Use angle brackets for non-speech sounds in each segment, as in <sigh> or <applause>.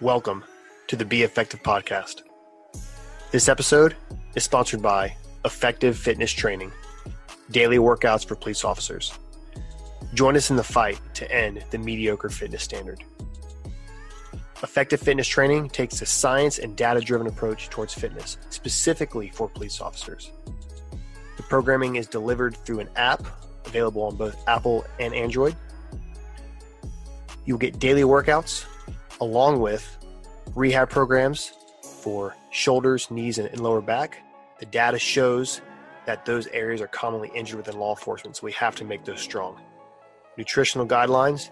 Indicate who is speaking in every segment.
Speaker 1: Welcome to the Be Effective podcast. This episode is sponsored by Effective Fitness Training, daily workouts for police officers. Join us in the fight to end the mediocre fitness standard. Effective Fitness Training takes a science and data driven approach towards fitness, specifically for police officers. The programming is delivered through an app available on both Apple and Android. You'll get daily workouts along with rehab programs for shoulders, knees, and, lower back. The data shows that those areas are commonly injured within law enforcement, so we have to make those strong. Nutritional guidelines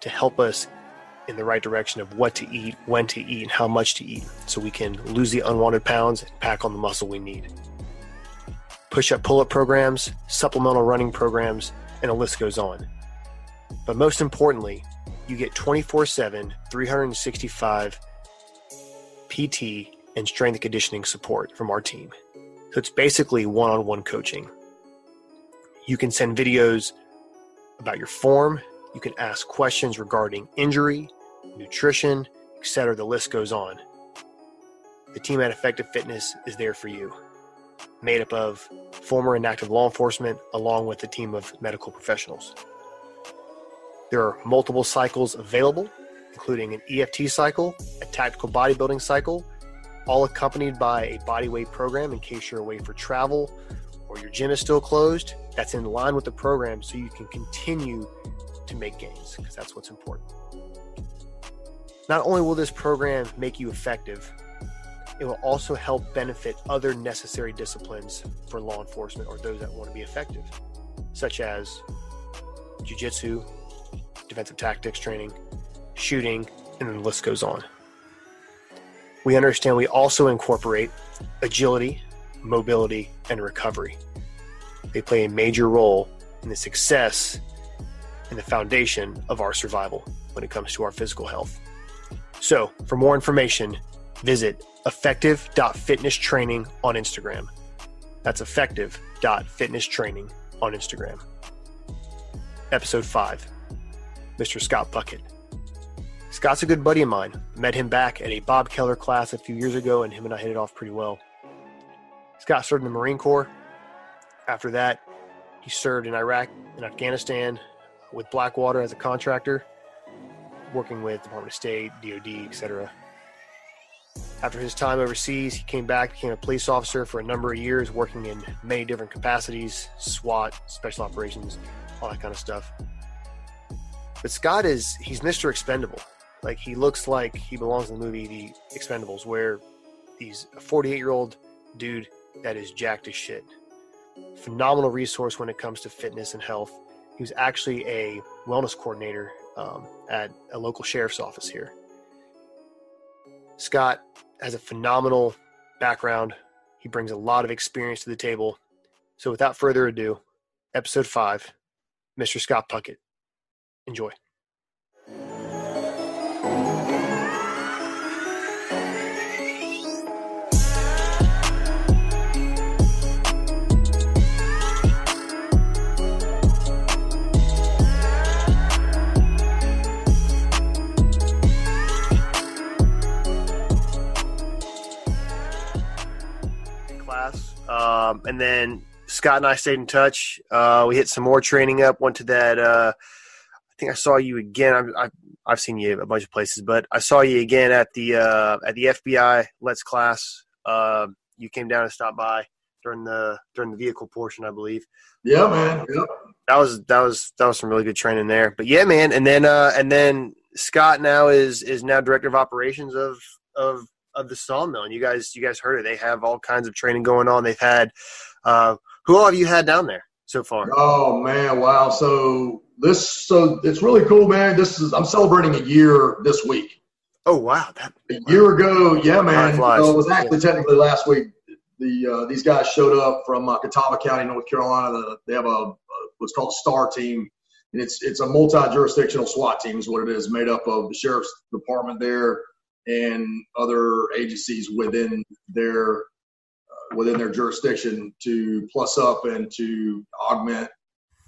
Speaker 1: to help us in the right direction of what to eat, when to eat, and how much to eat, so we can lose the unwanted pounds and pack on the muscle we need. Push up, pull up programs, supplemental running programs, and the list goes on. But most importantly, you get 24 7, 365 PT and strength and conditioning support from our team. So it's basically one on one coaching. You can send videos about your form, you can ask questions regarding injury, nutrition, etc. The list goes on. The team at Effective Fitness is there for you, made up of former and active law enforcement along with a team of medical professionals. There are multiple cycles available, including an EFT cycle, a tactical bodybuilding cycle, all accompanied by a body weight program in case you're away for travel or your gym is still closed. That's in line with the program so you can continue to make gains because that's what's important. Not only will this program make you effective, it will also help benefit other necessary disciplines for law enforcement or those that want to be effective, such as jujitsu, defensive tactics training, shooting, and the list goes on. We understand we also incorporate agility, mobility, and recovery. They play a major role in the success and the foundation of our survival when it comes to our physical health. So, for more information, visit effective.fitnesstraining on Instagram. That's effective.fitnesstraining on Instagram. Episode 5 Mr. Scott Puckett. Scott's a good buddy of mine. Met him back at a Bob Keller class a few years ago, and him and I hit it off pretty well. Scott served in the Marine Corps. After that, he served in Iraq and Afghanistan with Blackwater as a contractor, working with Department of State, DoD, etc. After his time overseas, he came back, became a police officer for a number of years, working in many different capacities SWAT, special operations, all that kind of stuff. But Scott is he's Mr. Expendable. Like he looks like he belongs in the movie The Expendables, where he's a 48 year old dude that is jacked as shit. Phenomenal resource when it comes to fitness and health. He was actually a wellness coordinator um, at a local sheriff's office here. Scott has a phenomenal background. He brings a lot of experience to the table. So, without further ado, episode five, Mr. Scott Puckett. Enjoy. class. Um, and then Scott and I stayed in touch. Uh, we hit some more training up. Went to that uh, think I saw you again. I've, I've, I've seen you a bunch of places, but I saw you again at the uh, at the FBI LEEDA class. Uh, you came down and stopped by during the during the vehicle portion, I believe.
Speaker 2: Yeah, man. Yep.
Speaker 1: That was that was that was some really good training there. But yeah, man. And then uh, and then Scott now is is now director of operations of of of the sawmill. And you guys you guys heard it. They have all kinds of training going on. They've had uh, who all have you had down there so far?
Speaker 2: Oh man, wow. So this so it's really cool, man. This is I'm celebrating a year this week.
Speaker 1: Oh wow, that,
Speaker 2: a year ago, yeah, man. So it was actually technically last week. The uh, these guys showed up from uh, Catawba County, North Carolina. The, they have a, a what's called STAR team, and it's it's a multi-jurisdictional SWAT team is what it is, made up of the sheriff's department there and other agencies within their uh, within their jurisdiction to plus up and to augment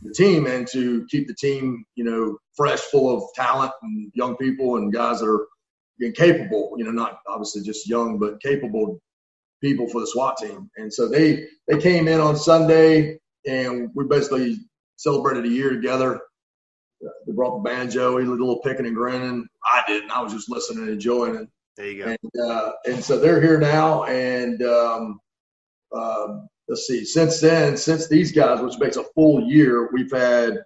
Speaker 2: the team and to keep the team, you know, fresh, full of talent and young people and guys that are capable, you know, not obviously just young, but capable people for the SWAT team. And so they they came in on Sunday, and we basically celebrated a year together. They brought the banjo. He did a little picking and grinning. I didn't. I was just listening and enjoying it.
Speaker 1: There you
Speaker 2: go. And, uh, and so they're here now, and um, uh, let's see. Since then, since these guys, which makes a full year, we've had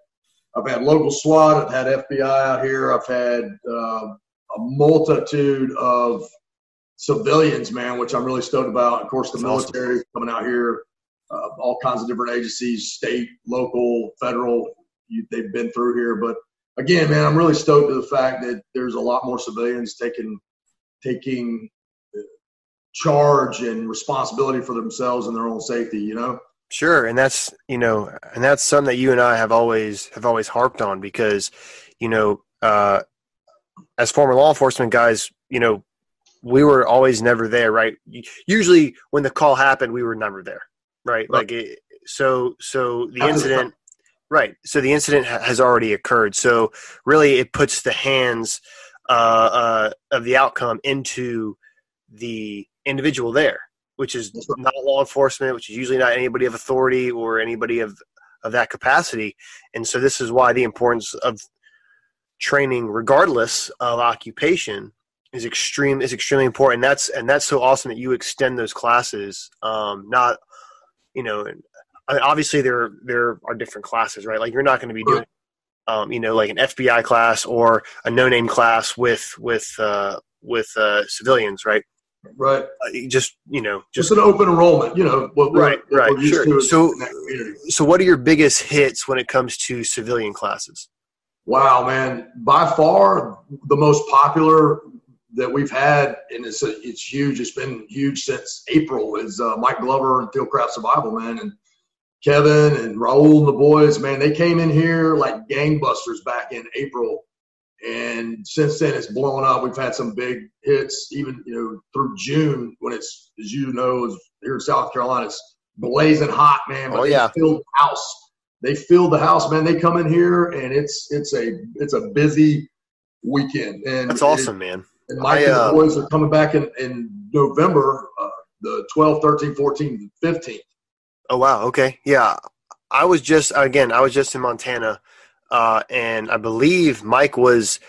Speaker 2: I've had local SWAT, I've had FBI out here, I've had uh, a multitude of civilians, man, which I'm really stoked about. Of course, the That's military awesome. coming out here, uh, all kinds of different agencies, state, local, federal. You, they've been through here, but again, man, I'm really stoked to the fact that there's a lot more civilians taking taking charge and responsibility for themselves and their own safety. You know.
Speaker 1: Sure, and that's you know, and that's something that you and I have always have always harped on because, you know, uh, as former law enforcement guys, you know, we were always never there, right? Usually, when the call happened, we were never there, right? Like, it, so so the incident, right? So the incident ha- has already occurred. So really, it puts the hands uh, uh, of the outcome into the individual there which is not law enforcement, which is usually not anybody of authority or anybody of of that capacity. And so this is why the importance of training, regardless of occupation, is extreme is extremely important. And That's and that's so awesome that you extend those classes. Um, not you know, I mean, obviously there there are different classes, right? Like you're not going to be doing. Um, you know, like an FBI class or a no-name class with with uh, with uh, civilians, right?
Speaker 2: Right.
Speaker 1: Uh, just you know,
Speaker 2: just an open enrollment. You know,
Speaker 1: what right, right, what sure. So, so what are your biggest hits when it comes to civilian classes?
Speaker 2: Wow, man! By far, the most popular that we've had, and it's a, it's huge. It's been huge since April. Is uh, Mike Glover and Fieldcraft Survival, man, and Kevin and Raul and the boys. Man, they came in here like gangbusters back in April and since then, it's blown up. We've had some big hits, even you know through June when it's, as you know, here in South Carolina, it's blazing hot, man.
Speaker 1: But oh yeah, they
Speaker 2: filled the house. They filled the house, man. They come in here, and it's it's a it's a busy weekend. And
Speaker 1: that's awesome, it, man.
Speaker 2: And Mike I, uh, and the boys are coming back in in November, uh, the 12th, 13th, 14th, 15th.
Speaker 1: Oh wow, okay, yeah. I was just again, I was just in Montana uh, and I believe Mike was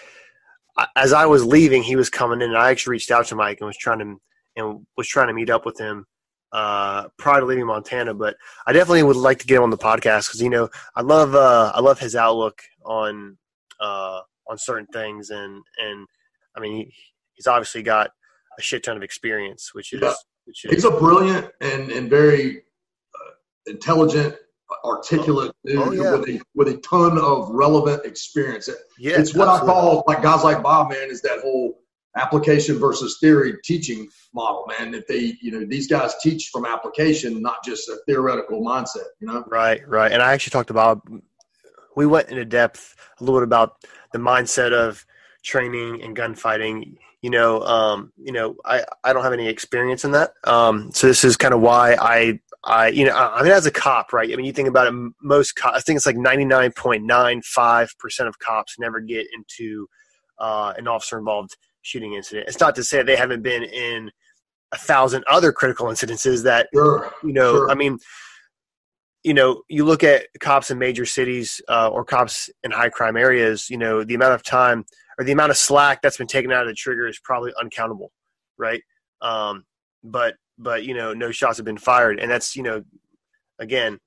Speaker 1: as I was leaving, he was coming in. And I actually reached out to Mike and was trying to and was trying to meet up with him uh, prior to leaving Montana. But I definitely would like to get him on the podcast because you know I love uh, I love his outlook on uh, on certain things and and I mean he, he's obviously got a shit ton of experience, which is, yeah. which is
Speaker 2: he's a brilliant and and very uh, intelligent articulate dude oh, yeah. with a with a ton of relevant experience.
Speaker 1: Yeah,
Speaker 2: it's what absolutely. I call like guys like Bob, man, is that whole application versus theory teaching model, man. If they, you know, these guys teach from application, not just a theoretical mindset, you know?
Speaker 1: Right, right. And I actually talked about, We went into depth a little bit about the mindset of training and gunfighting. You know, um, you know, I, I don't have any experience in that. Um, so this is kind of why I I, you know, I mean, as a cop, right? I mean, you think about it, most cops, I think it's like 99.95% of cops never get into uh, an officer involved shooting incident. It's not to say they haven't been in a thousand other critical incidences that,
Speaker 2: sure,
Speaker 1: you know,
Speaker 2: sure.
Speaker 1: I mean, you know, you look at cops in major cities uh, or cops in high crime areas, you know, the amount of time or the amount of slack that's been taken out of the trigger is probably uncountable, right? Um, but but you know no shots have been fired. And that's you know again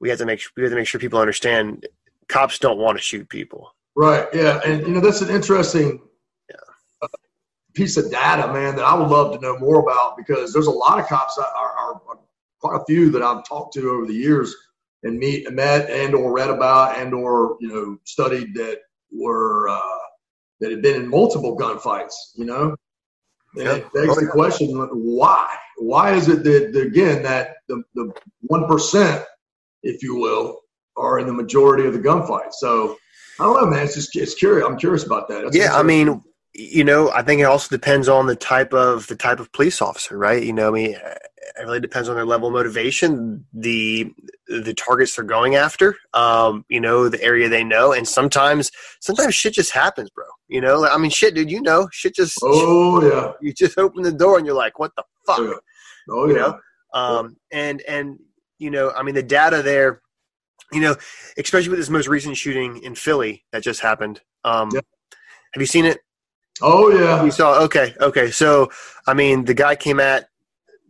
Speaker 1: we have to make we have to make sure people understand cops don't want to shoot people.
Speaker 2: Right. Yeah. And you know that's an interesting yeah. Uh, piece of data man that i would love to know more about because there's a lot of cops that are, are, are quite a few that i've talked to over the years and meet met and or read about and or you know studied that were uh, that had been in multiple gunfights you know and yeah. begs oh, the yeah. question, why? Why is it that, again, that the, the 1%, if you will, are in the majority of the gunfight? So I don't know, man. It's just it's curious. I'm curious about that.
Speaker 1: That's yeah, I mean, you know, I think it also depends on the type of the type of police officer, right? You know, I mean, it really depends on their level of motivation, the the targets they're going after, um, you know, the area they know, and sometimes sometimes shit just happens, bro. You know, I mean, shit, dude. You know, shit just.
Speaker 2: Oh yeah. <laughs>
Speaker 1: You just open the door and you're like, "What the fuck?"
Speaker 2: Oh yeah. Oh, yeah.
Speaker 1: You know? Um, and and you know, I mean, the data there, you know, especially with this most recent shooting in Philly that just happened. Um, yeah. Have you seen it?
Speaker 2: Oh yeah.
Speaker 1: You saw? Okay, okay. So, I mean, the guy came at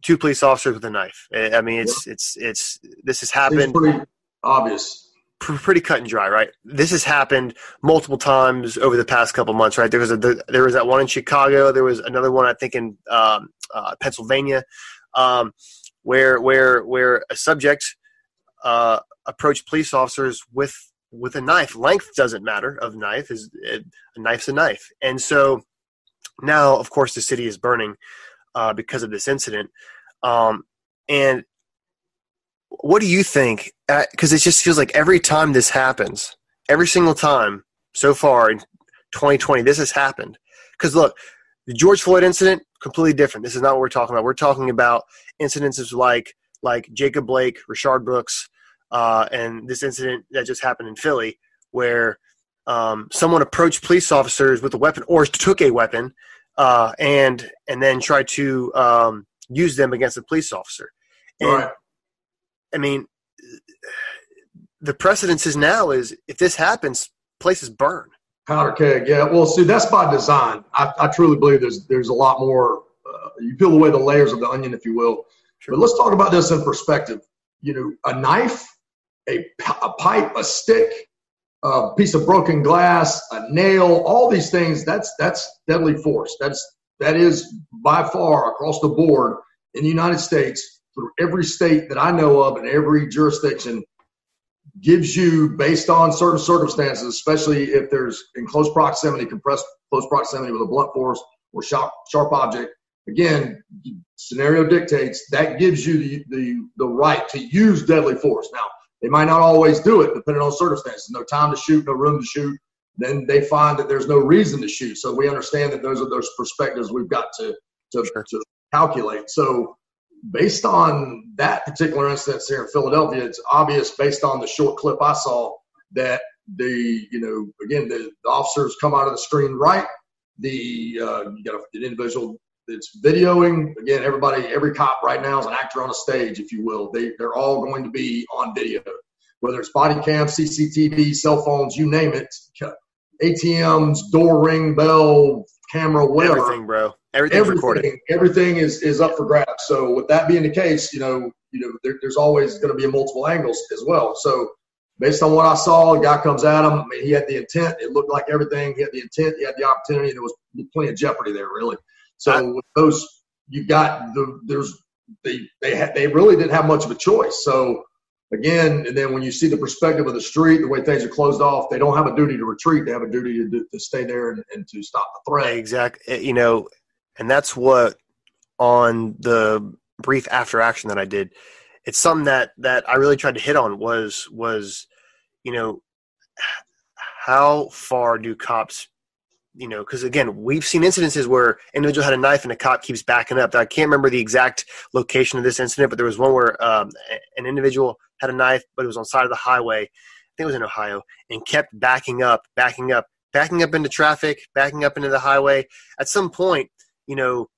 Speaker 1: two police officers with a knife. I mean, it's yeah. it's it's this has happened. It's
Speaker 2: pretty obvious
Speaker 1: pretty cut and dry, right? This has happened multiple times over the past couple months, right? There was a there was that one in Chicago. There was another one I think in um, uh, Pennsylvania, um, where where where a subject uh, approached police officers with with a knife. Length doesn't matter. Of knife is a knife's a knife, and so now, of course, the city is burning uh, because of this incident. Um, and what do you think? Because it just feels like every time this happens, every single time so far in 2020, this has happened. Because look, the George Floyd incident, completely different. This is not what we're talking about. We're talking about incidences like like Jacob Blake, Rayshard Brooks, uh, and this incident that just happened in Philly, where um, someone approached police officers with a weapon or took a weapon uh, and and then tried to um, use them against a police officer. And
Speaker 2: right.
Speaker 1: I mean, the precedence is now is if this happens, places burn.
Speaker 2: Powder keg, yeah. Well, see, that's by design. I, I truly believe there's there's a lot more. Uh, you peel away the layers of the onion, if you will. Sure. But let's talk about this in perspective. You know, a knife, a, a pipe, a stick, a piece of broken glass, a nail, all these things. That's that's deadly force. That's that is by far across the board in the United States through every state that I know of and every jurisdiction gives you, based on certain circumstances, especially if there's in close proximity, compressed close proximity with a blunt force or sharp, sharp object. Again, scenario dictates that gives you the, the, the right to use deadly force. Now, they might not always do it depending on circumstances. No time to shoot, no room to shoot. Then they find that there's no reason to shoot. So we understand that those are those perspectives we've got to to, sure. to calculate. So based on that particular instance here in Philadelphia, it's obvious based on the short clip I saw that the you know again the, the officers come out of the screen right. The uh, you got an individual that's videoing. Again, everybody, every cop right now is an actor on a stage, if you will. They they're all going to be on video, whether it's body cam, CCTV, cell phones, you name it. ATMs, door ring, bell, camera, whatever.
Speaker 1: Everything, bro. Everything's
Speaker 2: everything,
Speaker 1: recorded.
Speaker 2: Everything is, is up for grabs. So with that being the case, you know, you know, there, there's always going to be multiple angles as well. So based on what I saw, the guy comes at him. I mean, he had the intent. It looked like everything. He had the intent. He had the opportunity. There was plenty of jeopardy there, really. So I, with those, you got the there's they they had they really didn't have much of a choice. So again, and then when you see the perspective of the street, the way things are closed off, they don't have a duty to retreat. They have a duty to, to stay there and, and to stop the threat.
Speaker 1: Exactly. Eh, you know, and that's what on the brief after action that I did, it's something that that I really tried to hit on was was you know <sighs> how far do cops you know because again we've seen incidences where individual had a knife and a cop keeps backing up. I can't remember the exact location of this incident but there was one where um, an individual had a knife but it was on the side of the highway. I think it was in ohio and kept backing up backing up backing up into traffic backing up into the highway. At some point you know,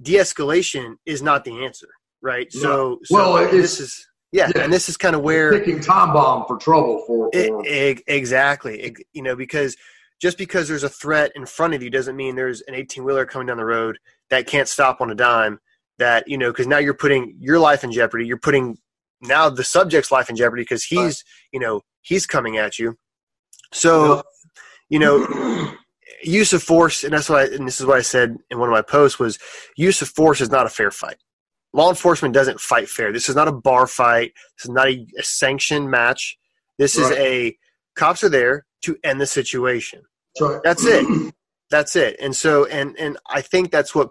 Speaker 1: de-escalation is not the answer, right? So well, this is yeah, yeah, and this is kind of where
Speaker 2: picking time bomb for trouble for, for
Speaker 1: it, it, exactly, it, you know, because just because there's a threat in front of you doesn't mean there's an 18 wheeler coming down the road that can't stop on a dime. That you know, because now you're putting your life in jeopardy. You're putting now the subject's life in jeopardy because he's right. you know he's coming at you. So, you know, <clears throat> use of force, and that's I, and this is what I said in one of my posts was use of force is not a fair fight. Law enforcement doesn't fight fair. This is not a bar fight. This is not a, a sanctioned match. This right. is a cops are there to end the situation.
Speaker 2: Right.
Speaker 1: That's it. That's it. And so, and and I think that's what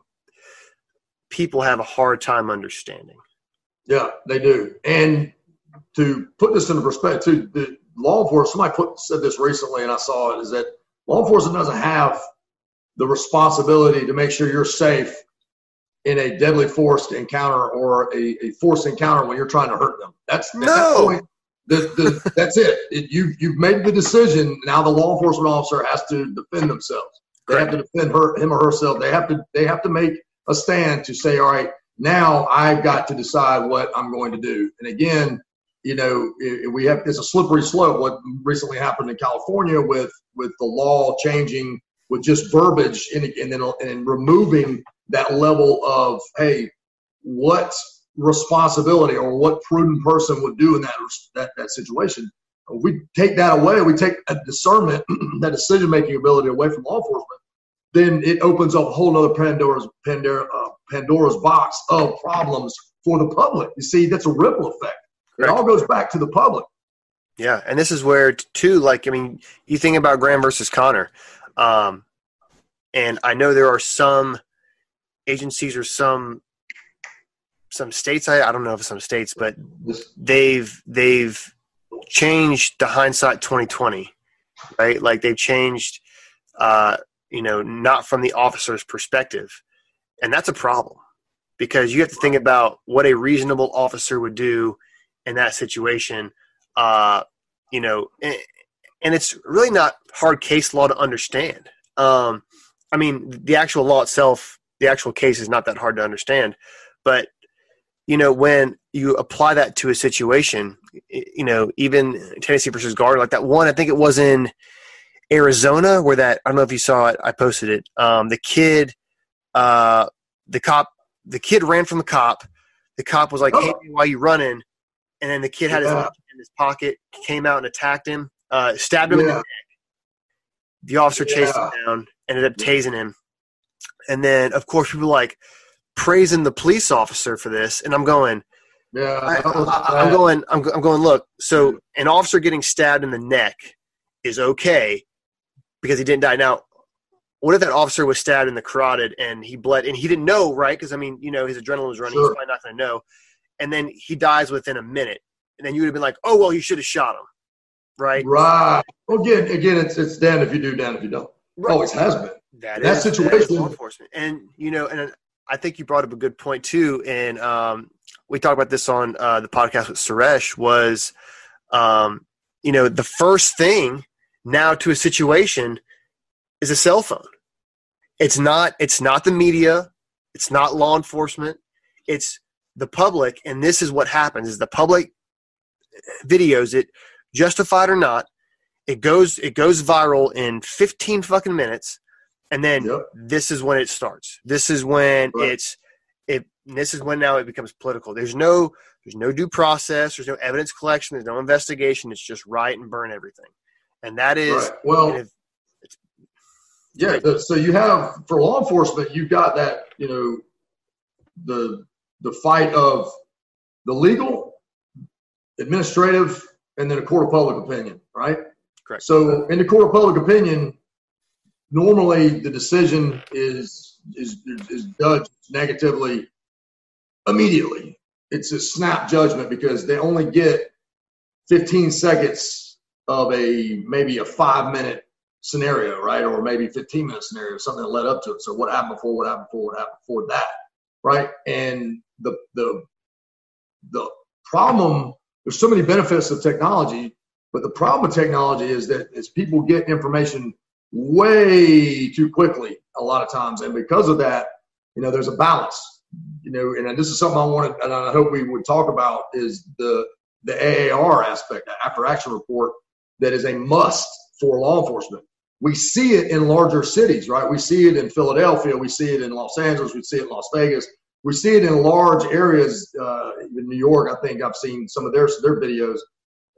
Speaker 1: people have a hard time understanding.
Speaker 2: Yeah, they do. And to put this into perspective, the law enforcement. Somebody put, said this recently, and I saw it. Is that law enforcement doesn't have the responsibility to make sure you're safe in a deadly forced encounter or a, a forced encounter when you're trying to hurt them. That's
Speaker 1: no. That
Speaker 2: The, the, that's it. it. You you've made the decision. Now the law enforcement officer has to defend themselves. They have to defend her, him or herself. They have to they have to make a stand to say, all right, now I've got to decide what I'm going to do. And again, you know, we have it's a slippery slope. What recently happened in California with with the law changing with just verbiage and, and then and removing that level of hey, what responsibility or what prudent person would do in that that, that situation. we take that away, we take a discernment, <clears throat> that decision making ability away from law enforcement, then it opens up a whole other Pandora's Pandora, uh, Pandora's box of problems for the public. You see, that's a ripple effect. It all goes back to the public.
Speaker 1: Yeah, and this is where too, like I mean, you think about Graham versus Connor, um, and I know there are some agencies or some some states. I, I don't know if some states, but they've they've changed the hindsight twenty twenty, right? Like they've changed, uh, you know, not from the officer's perspective, and that's a problem because you have to think about what a reasonable officer would do in that situation. Uh, you know, and, and, it's really not hard case law to understand. Um, I mean, the actual law itself, the actual case is not that hard to understand, but you know, when you apply that to a situation, you know, even Tennessee versus Gardner, like that one, I think it was in Arizona where that, I don't know if you saw it, I posted it. Um, the kid, uh, the cop, the kid ran from the cop. The cop was like, oh. "Hey, why are you running?" and then the kid had his yeah. in his pocket, came out and attacked him, uh, stabbed him yeah. in the neck. The officer chased yeah. him down, ended up tasing him, and then of course people like praising the police officer for this, and I'm going.
Speaker 2: Yeah,
Speaker 1: I, am going. I'm, I'm going. Look, so an officer getting stabbed in the neck is okay because he didn't die. Now, what if that officer was stabbed in the carotid and he bled and he didn't know, right? Because I mean, you know, his adrenaline was running. Sure. He's probably not going to know and then he dies within a minute, and then you would have been like, oh well, you should have shot him, right?
Speaker 2: Right. Well, again, again, it's it's damned if you do, damned if you don't. Right. Oh, Always has been.
Speaker 1: That, that is, situation. That law enforcement, and you know, and I think you brought up a good point too. And um, we talked about this on uh, the podcast with Suresh. Was um, you know the first thing now to a situation is a cell phone. It's not. It's not the media. It's not law enforcement. It's the public, and this is what happens: is the public videos it, justified or not. It goes it goes viral in 15 fucking minutes, and then yep. this is when it starts. This is when right. it's it. This is when now it becomes political. There's no there's no due process. There's no evidence collection. There's no investigation. It's just write and burn everything, and that is right.
Speaker 2: well. If, yeah, so you have for law enforcement, you've got that you know the the fight of the legal, administrative, and then a court of public opinion, right?
Speaker 1: Correct.
Speaker 2: So in the court of public opinion, normally the decision is is is judged negatively immediately. It's a snap judgment because they only get 15 seconds of a maybe a five minute scenario, right? Or maybe 15 minute scenario, something that led up to it. So what happened before, what happened before, what happened before that, right? And the the the problem there's so many benefits of technology but the problem with technology is that as people get information way too quickly a lot of times. And because of that you know there's a balance you know and this is something i wanted and i hope we would talk about is the the aar aspect after action report that is a must for law enforcement. We see it in larger cities right? We see it in philadelphia. We see it in los angeles. We see it in las vegas. We see it in large areas uh, in New York. I think I've seen some of their their videos.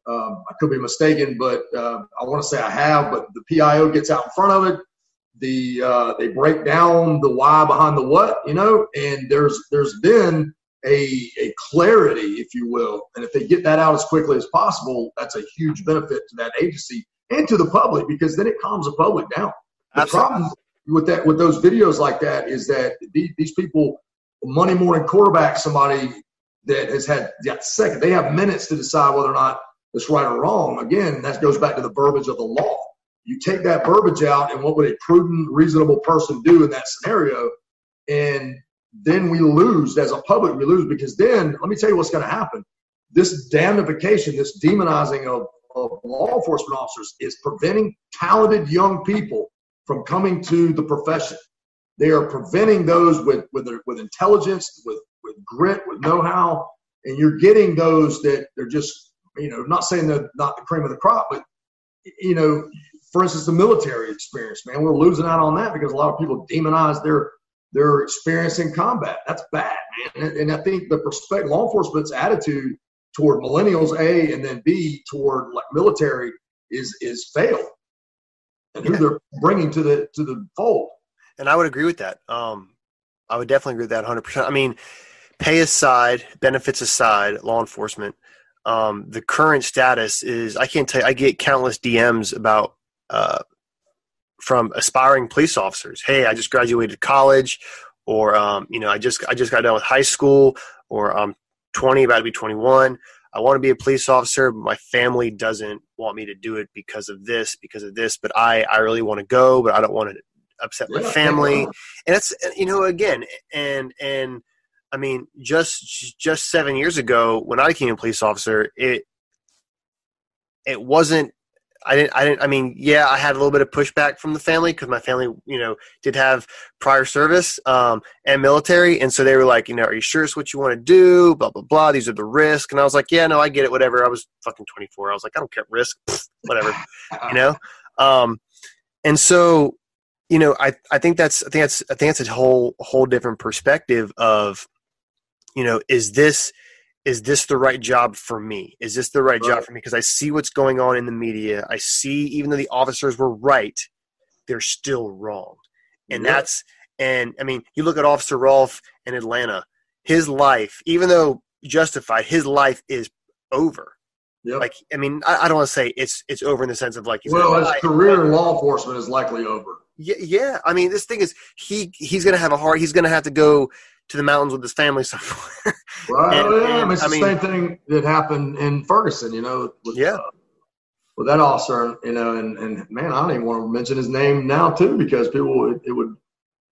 Speaker 2: Um, I could be mistaken, but uh, I want to say I have. But the PIO gets out in front of it. The uh, they break down the why behind the what, you know, and there's there's been a a clarity, if you will, and if they get that out as quickly as possible, that's a huge benefit to that agency and to the public because then it calms the public down. The Absolutely. problem with that with those videos like that is that these, these people Monday morning quarterback somebody that has had got second. They have minutes to decide whether or not it's right or wrong. Again, that goes back to the verbiage of the law. You take that verbiage out, and what would a prudent, reasonable person do in that scenario? And then we lose as a public. We lose because then let me tell you what's going to happen. this damnification, this demonizing of, of law enforcement officers is preventing talented young people from coming to the profession. They are preventing those with with with intelligence, with with grit, with know-how, and you're getting those that they're just you know not saying they're not the cream of the crop, but you know, for instance, the military experience, man, we're losing out on that because a lot of people demonize their their experience in combat. That's bad, man. And, and I think the perspective, law enforcement's attitude toward millennials, A, and then B, toward like military is is failed, and who they're bringing to the to the fold.
Speaker 1: And I would agree with that. Um, I would definitely agree with that 100. percent I mean, pay aside, benefits aside, law enforcement. Um, the current status is I can't tell you. I get countless DMs about uh, from aspiring police officers. Hey, I just graduated college, or um, you know, I just I just got done with high school, or I'm 20, about to be 21. I want to be a police officer, but my family doesn't want me to do it because of this, because of this. But I, I really want to go, but I don't want to upset my family. And it's, you know, again, and, and I mean, just, just seven years ago when I became a police officer, it, it wasn't I didn't. I didn't. I mean, yeah, I had a little bit of pushback from the family because my family, you know, did have prior service um, and military, and so they were like, you know, are you sure it's what you want to do? Blah blah blah. These are the risks, and I was like, yeah, no, I get it. Whatever. I was fucking twenty four. I was like, I don't care risk. whatever. you know. Um, and so, you know, I I think that's I think that's I think that's a whole whole different perspective of, you know, is this is this the right job for me? Is this the right, right, job for me? Because I see what's going on in the media. I see, even though the officers were right, they're still wrong. And yep. that's, and I mean, you look at Officer Rolfe in Atlanta, his life, even though justified, his life is over. Yep. Like, I mean, I, I don't want to say it's it's over in the sense of like.
Speaker 2: well, his career in law enforcement is likely over.
Speaker 1: Yeah, yeah. I mean, this thing is he he's going to have a hard. He's going to have to go to the mountains with his family <laughs> somewhere.
Speaker 2: Well, and, yeah, and, it's I the mean, same thing that happened in Ferguson, you know. With,
Speaker 1: yeah. Uh,
Speaker 2: with that officer, you know, and, and man, I don't even want to mention his name now too because people it, it would,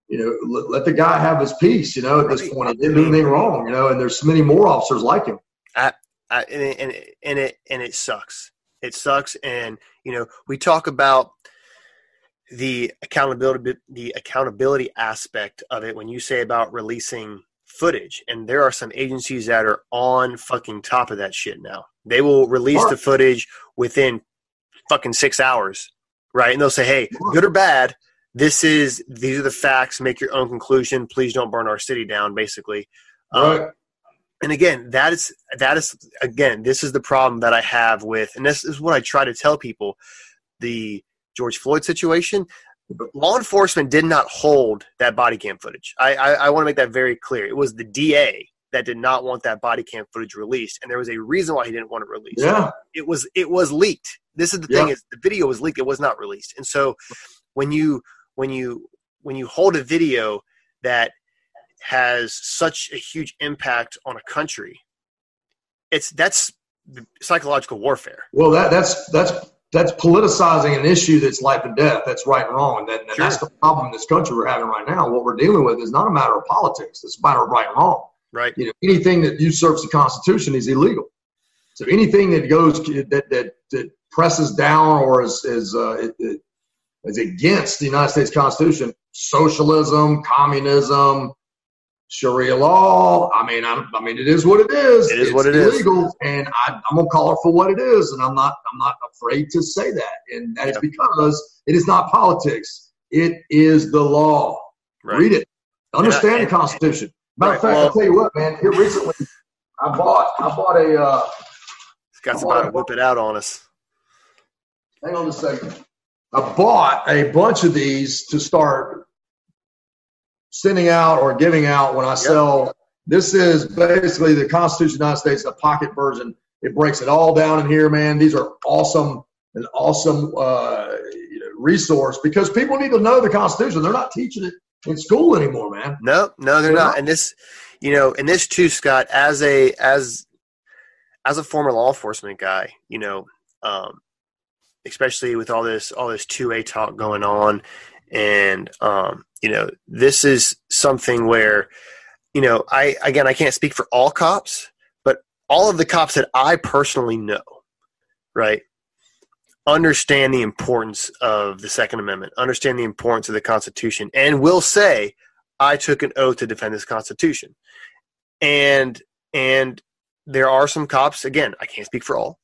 Speaker 2: you know, let, let, the guy have his peace. You know, at right. this point, he didn't do anything wrong. You know, and there's so many more officers like him.
Speaker 1: I, I, and it, and it and it sucks. It sucks, and you know, we talk about the accountability the accountability aspect of it when you say about releasing footage. And there are some agencies that are on fucking top of that shit now. They will release the footage within fucking six hours right? And they'll say hey good or bad this is these are the facts. Make your own conclusion. Please don't burn our city down basically.
Speaker 2: Right. Um,
Speaker 1: and again that is that is again this is the problem that i have with and this is what i try to tell people the George Floyd situation, law enforcement did not hold that body cam footage. I, I, I want to make that very clear. It was the DA that did not want that body cam footage released, and there was a reason why he didn't want it released.
Speaker 2: Yeah,
Speaker 1: it was it was leaked. This is the yeah. thing: is the video was leaked. It was not released, and so when you when you when you hold a video that has such a huge impact on a country, it's that's psychological warfare.
Speaker 2: Well, that that's that's that's politicizing an issue that's life and death. That's right and wrong. And, that, and sure. that's the problem in this country we're having right now. What we're dealing with is not a matter of politics. It's a matter of right and wrong.
Speaker 1: Right.
Speaker 2: You know, anything that usurps the Constitution is illegal. So anything that goes that that, that presses down or is is, uh, it, it, is against the United States Constitution, socialism, communism, Sharia law. I mean, I, I mean, it is what it is.
Speaker 1: It is
Speaker 2: it's
Speaker 1: what it
Speaker 2: illegal, is. and I, am gonna call it for what it is, and I'm not. I'm not afraid to say that, and that's yeah. because it is not politics. It is the law. Right. Read it. Understand I, the Constitution. Matter of fact, well, I'll tell you what, man. Here recently, I bought. I bought a. Uh, it's
Speaker 1: got somebody to whip it out on us.
Speaker 2: Hang on a second. I bought a bunch of these to start sending out or giving out when I yep. sell. This is basically the Constitution of the United States, the pocket version. It breaks it all down in here, man. These are awesome, an awesome uh, resource because people need to know the Constitution. They're not teaching it in school anymore, man.
Speaker 1: No, no, they're, they're not. not. And this, you know, and this too, Scott, as a as as a former law enforcement guy, you know, um, especially with all this all this two A talk going on, and um, you know this is something where you know i again i can't speak for all cops but all of the cops that I personally know, right, understand the importance of the Second Amendment, understand the importance of the Constitution, and will say, I took an oath to defend this Constitution. And and there are some cops, again, I can't speak for all,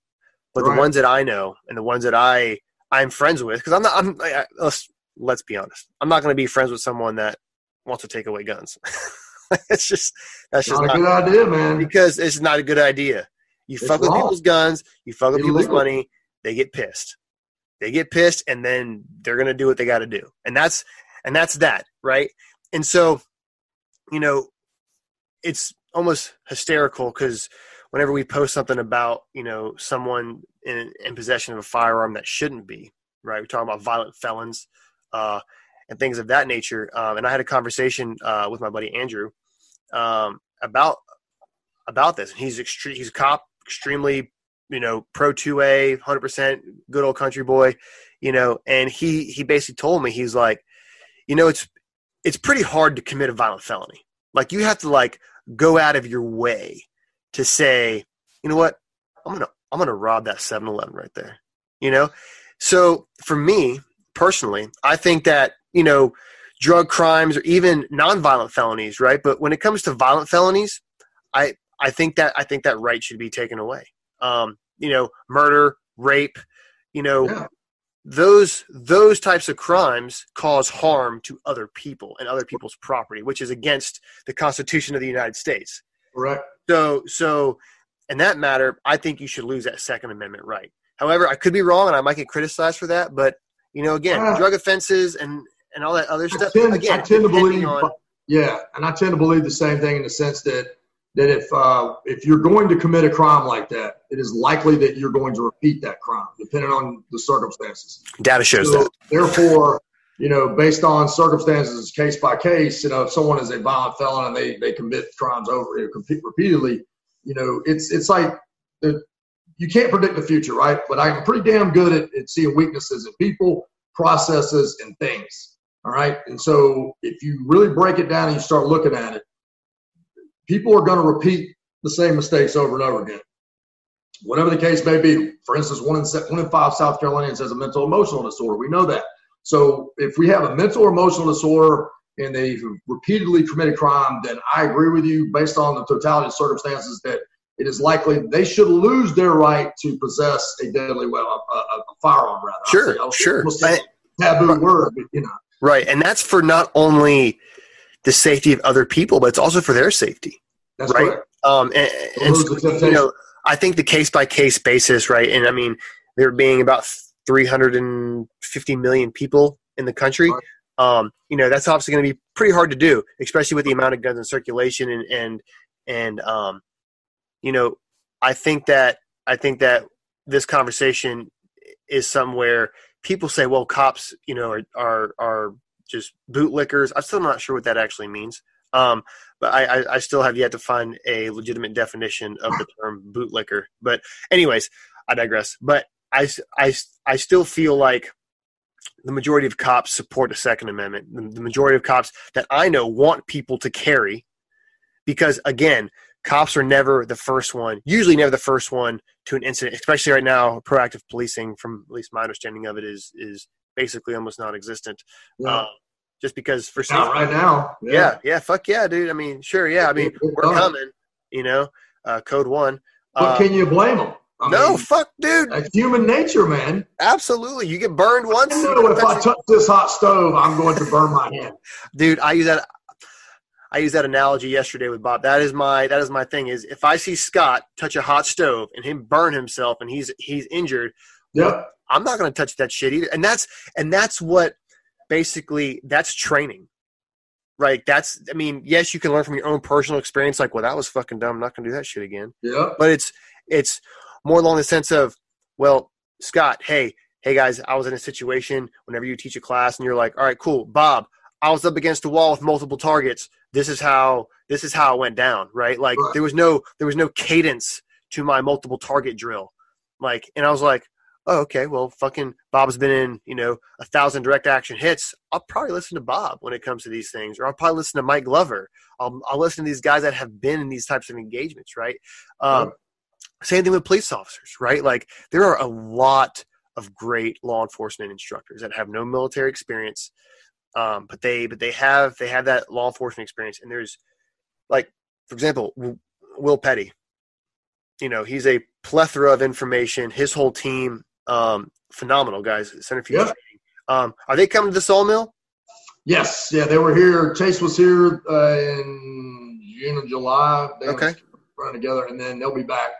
Speaker 1: but right. the ones that I know and the ones that I I'm friends with, because I'm not I'm I, let's let's be honest. I'm not gonna be friends with someone that wants to take away guns. <laughs> it's just that's just
Speaker 2: not, not, a good idea, man.
Speaker 1: Because it's not a good idea. You it's fuck with people's guns, you fuck with Illegal. people's money, they get pissed. They get pissed, and then they're gonna do what they got to do, and that's and that's that, right? And so, you know, it's almost hysterical because whenever we post something about you know someone in, in possession of a firearm that shouldn't be, right? We're talking about violent felons. Uh, and things of that nature. Um, and I had a conversation uh, with my buddy Andrew um, about about this. He's extre- he's a cop, extremely you know pro two A, hundred percent good old country boy, you know. And he he basically told me he's like, you know, it's it's pretty hard to commit a violent felony. Like you have to like go out of your way to say, you know what, I'm gonna I'm gonna rob that 7-Eleven right there, you know. So for me personally, I think that you know, drug crimes or even nonviolent felonies, right? But when it comes to violent felonies, I I think that I think that right should be taken away. Um, you know, murder, rape, you know, yeah. those those types of crimes cause harm to other people and other people's property, which is against the Constitution of the United States.
Speaker 2: Right.
Speaker 1: So so in that matter, I think you should lose that Second Amendment right. However, I could be wrong and I might get criticized for that, but you know, again, uh, drug offenses and and all that other stuff. I tend, Again, I tend to believe, on,
Speaker 2: yeah, and I tend to believe the same thing in the sense that that if uh, if you're going to commit a crime like that, it is likely that you're going to repeat that crime, depending on the circumstances.
Speaker 1: Data shows so, that.
Speaker 2: Therefore, you know, based on circumstances, case by case, you know, if someone is a violent felon and they they commit crimes over you know, repeatedly, you know, it's it's like the, you can't predict the future, right? But I'm pretty damn good at, at seeing weaknesses in people, processes, and things. All right. And so if you really break it down and you start looking at it, people are going to repeat the same mistakes over and over again. Whatever the case may be. For instance, one in, one in five South Carolinians has a mental emotional disorder. We know that. So if we have a mental or emotional disorder and they've repeatedly committed crime, then I agree with you based on the totality of circumstances that it is likely they should lose their right to possess a deadly weapon, a, a, a firearm, rather.
Speaker 1: Sure, sure.
Speaker 2: Taboo word, but, you know.
Speaker 1: Right. And that's for not only the safety of other people, but it's also for their safety.
Speaker 2: That's
Speaker 1: right.
Speaker 2: Correct.
Speaker 1: Um, and, and so, you know, I think the case by case basis, right? And I mean, there being about 350 million people in the country. Right. Um, you know, that's obviously going to be pretty hard to do, especially with the amount of guns in circulation. And, and, and, um, you know, I think that, I think that this conversation is somewhere people say, well, cops, you know, are are, are just bootlickers. I'm still not sure what that actually means. Um, but I, I, I, still have yet to find a legitimate definition of the term bootlicker. But anyways, I digress. But I, I, I still feel like the majority of cops support the Second Amendment. The, the majority of cops that I know want people to carry because, again, cops are never the first one, usually never the first one to an incident, especially right now. Proactive policing, from at least my understanding of it, is is basically almost non-existent. Yeah. Uh, just because for
Speaker 2: some right now,
Speaker 1: yeah. yeah. yeah, fuck yeah, dude. I mean, sure, yeah. I mean, we're coming. You know, uh, code one.
Speaker 2: But uh, can you blame them?
Speaker 1: I no, mean, fuck, dude.
Speaker 2: It's human nature, man.
Speaker 1: Absolutely. You get burned once.
Speaker 2: I know if I touch this hot stove, I'm going to burn my hand. <laughs>
Speaker 1: dude, I use that. I used that analogy yesterday with Bob. That is my that is my thing. Is if I see Scott touch a hot stove and him burn himself and he's he's injured,
Speaker 2: yep.
Speaker 1: I'm not going to touch that shit either. And that's and that's what basically that's training, right? That's I mean, yes, you can learn from your own personal experience. Like, well, that was fucking dumb. I'm not going to do that shit again.
Speaker 2: Yeah.
Speaker 1: But it's it's more along the sense of, well, Scott, hey, hey guys, I was in a situation. Whenever you teach a class and you're like, all right, cool, Bob, I was up against a wall with multiple targets this is how this is how it went down right? Like there was no there was no cadence to my multiple target drill. Like and i was like oh okay well fucking bob's been in you know a thousand direct action hits. I'll probably listen to bob when it comes to these things or i'll probably listen to mike glover. I'll, I'll listen to these guys that have been in these types of engagements right? Um, right. Same thing with police officers, right? Like there are a lot of great law enforcement instructors that have no military experience, um, but they but they have they have that law enforcement experience. And there's like, for example, Will Petty. You know, he's a plethora of information. His whole team, um, phenomenal guys. Centrifuge yeah. Um, are they coming to the sawmill?
Speaker 2: Yes, yeah, they were here. Chase was here uh, in June or July. They
Speaker 1: okay,
Speaker 2: running together, and then they'll be back.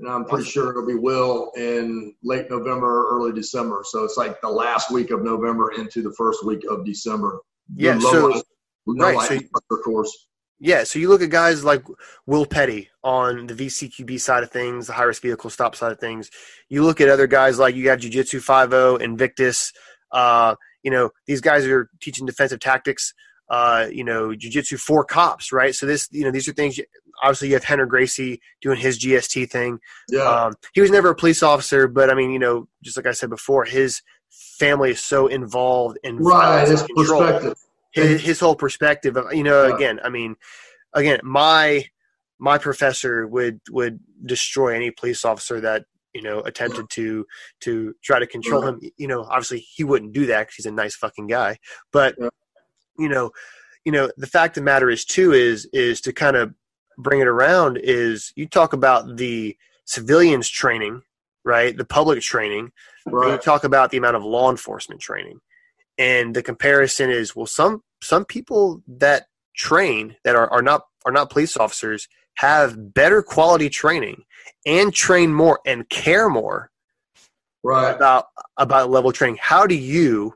Speaker 2: And I'm pretty sure it'll be Will in late November, early December. So it's like the last week of November into the first week of December.
Speaker 1: Yeah, so right, so,
Speaker 2: of course.
Speaker 1: Yeah, so you look at guys like Will Petty on the VCQB side of things, the high risk vehicle stop side of things. You look at other guys like you got Jiu Jitsu 5 Invictus. Uh, you know, these guys are teaching defensive tactics. Uh, you know, Jiu Jitsu for cops, right? So this, you know, these are things. Obviously, you have Rener Gracie doing his GST thing.
Speaker 2: Yeah. Um,
Speaker 1: he was never a police officer, but I mean, you know, just like I said before, his family is so involved in
Speaker 2: right his control. perspective
Speaker 1: his, his whole perspective of you know yeah. again i mean again my my professor would would destroy any police officer that you know attempted to to try to control him you know obviously he wouldn't do that because he's a nice fucking guy but yeah. You know you know the fact of the matter is too is is to kind of bring it around is you talk about the civilians training right? The public training right. you talk about the amount of law enforcement training. And the comparison is well some some people that train that are, are not are not police officers have better quality training and train more and care more
Speaker 2: right.
Speaker 1: about about level training. How do you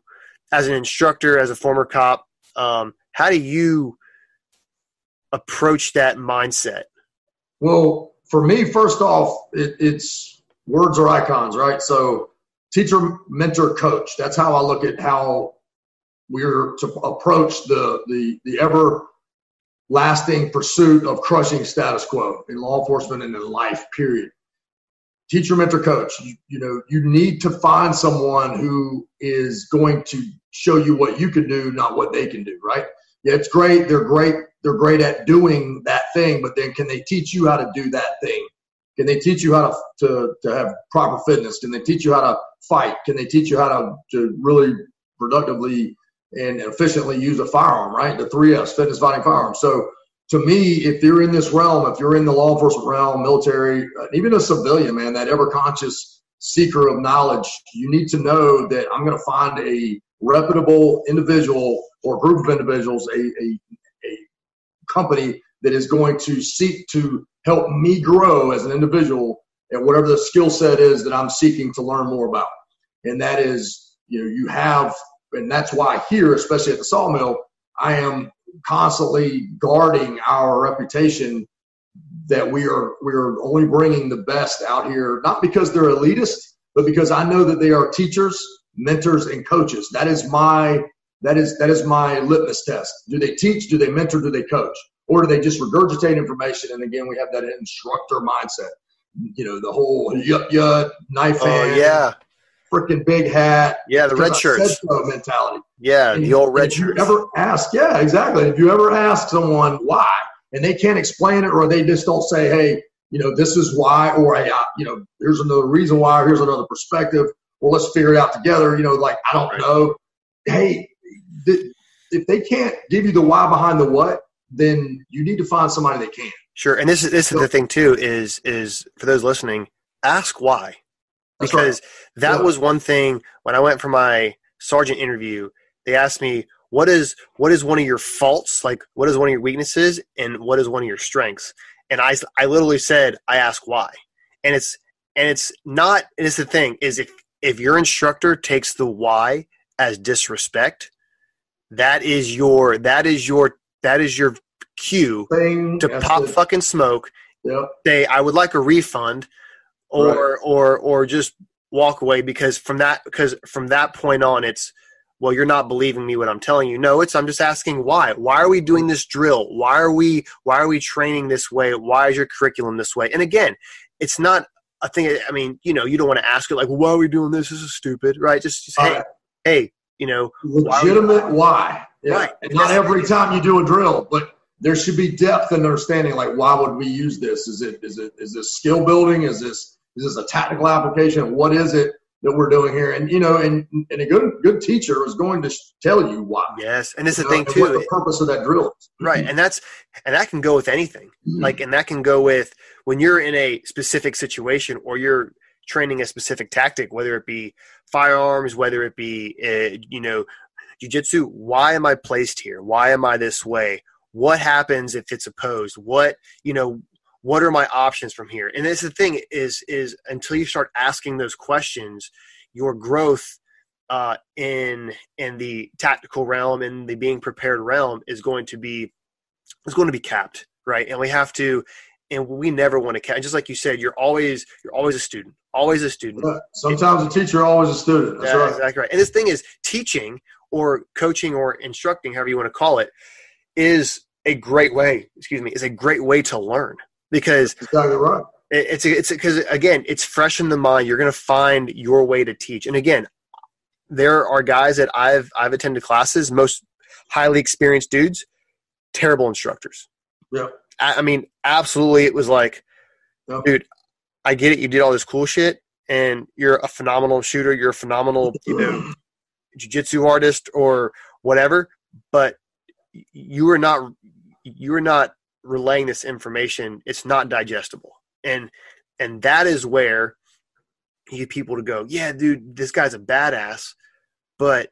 Speaker 1: as an instructor as a former cop um, how do you approach that mindset
Speaker 2: well for me first off it, it's words or icons right so teacher, mentor, coach. That's how I look at how we're to approach the the, the ever lasting pursuit of crushing status quo in law enforcement and in life. Period. Teacher, mentor, coach. You, you know, you need to find someone who is going to show you what you can do, not what they can do. Right? Yeah, it's great. They're great. They're great at doing that thing, but then can they teach you how to do that thing? Can they teach you how to, to, to have proper fitness? Can they teach you how to fight? Can they teach you how to, to really productively and efficiently use a firearm, right? The three F's, fitness, fighting, firearm. So to me, if you're in this realm, if you're in the law enforcement realm, military, uh, even a civilian, man, that ever conscious seeker of knowledge, you need to know that I'm going to find a reputable individual or group of individuals, a, a, a company that is going to seek to help me grow as an individual and whatever the skill set is that I'm seeking to learn more about. And that is, you know, you have, and that's why here, especially at the sawmill, I am constantly guarding our reputation that we are we are only bringing the best out here, not because they're elitist, but because I know that they are teachers, mentors, and coaches. That is my that is that is my litmus test. Do they teach? Do they mentor? Do they coach? Or do they just regurgitate information? And again, we have that instructor mindset you know, the whole yut yut knife oh, hand.
Speaker 1: yeah.
Speaker 2: Freaking big hat.
Speaker 1: Yeah, the red shirts.
Speaker 2: So mentality.
Speaker 1: Yeah, and, the old red
Speaker 2: shirts. If you ever ask, yeah, exactly. If you ever ask someone why, and they can't explain it, or they just don't say, hey, you know, this is why, or hey, you know, here's another reason why, or here's another perspective. Well, let's figure it out together. You know, like I don't know. Hey, th- if they can't give you the why behind the what, then you need to find somebody that can.
Speaker 1: Sure, and this is this is the thing too. Is is for those listening, ask why, because right. that yeah. was one thing when I went for my sergeant interview. They asked me what is what is one of your faults, like what is one of your weaknesses, and what is one of your strengths. And I I literally said I ask why, and it's and it's not. And it's the thing is if if your instructor takes the why as disrespect, that is your that is your that is your cue Thing, to pop fucking smoke.
Speaker 2: Yep.
Speaker 1: Say I would like a refund, or right. or or just walk away because from that because from that point on it's well you're not believing me what i'm telling you no it's i'm just asking why why are we doing this drill why are we why are we training this way why is your curriculum this way and again it's not a thing i mean you know you don't want to ask it like well, why are we doing this this is stupid right just, just hey hey you know
Speaker 2: legitimate why, why? Yeah. Right. not every time you do a drill but there should be depth and understanding. Like, why would we use this? Is it is it is this skill building? Is this is this a tactical application? What is it that we're doing here? And you know, and and a good good teacher is going to tell you why.
Speaker 1: Yes, and it's the thing too. What
Speaker 2: the purpose of that drill is.
Speaker 1: Right, and that's and that can go with anything. Mm-hmm. Like, and that can go with when you're in a specific situation or you're training a specific tactic, whether it be firearms, whether it be uh, you know jujitsu. Why am I placed here? Why am I this way? What happens if it's opposed? What you know? What are my options from here? And this the thing is is until you start asking those questions, your growth uh, in in the tactical realm and the being prepared realm is going to be is going to be capped, right? And we have to and we never want to catch. Just like you said, you're always you're always a student, always a student.
Speaker 2: Sometimes a teacher, always a student. That's
Speaker 1: yeah,
Speaker 2: right.
Speaker 1: Exactly right. And this thing is teaching or coaching or instructing, however you want to call it, is a great way. Excuse me, is a great way to learn because
Speaker 2: exactly right.
Speaker 1: It's it's because again, it's fresh in the mind. You're going to find your way to teach. And again, there are guys that I've I've attended classes, most highly experienced dudes, terrible instructors.
Speaker 2: Yeah
Speaker 1: I, mean, absolutely, it was like, yep. dude, I get it. You did all this cool shit, and you're a phenomenal shooter. You're a phenomenal, you know, <clears throat> jujitsu artist or whatever. But you are not, you are not relaying this information. It's not digestible, and and that is where you get people to go, yeah, dude, this guy's a badass, but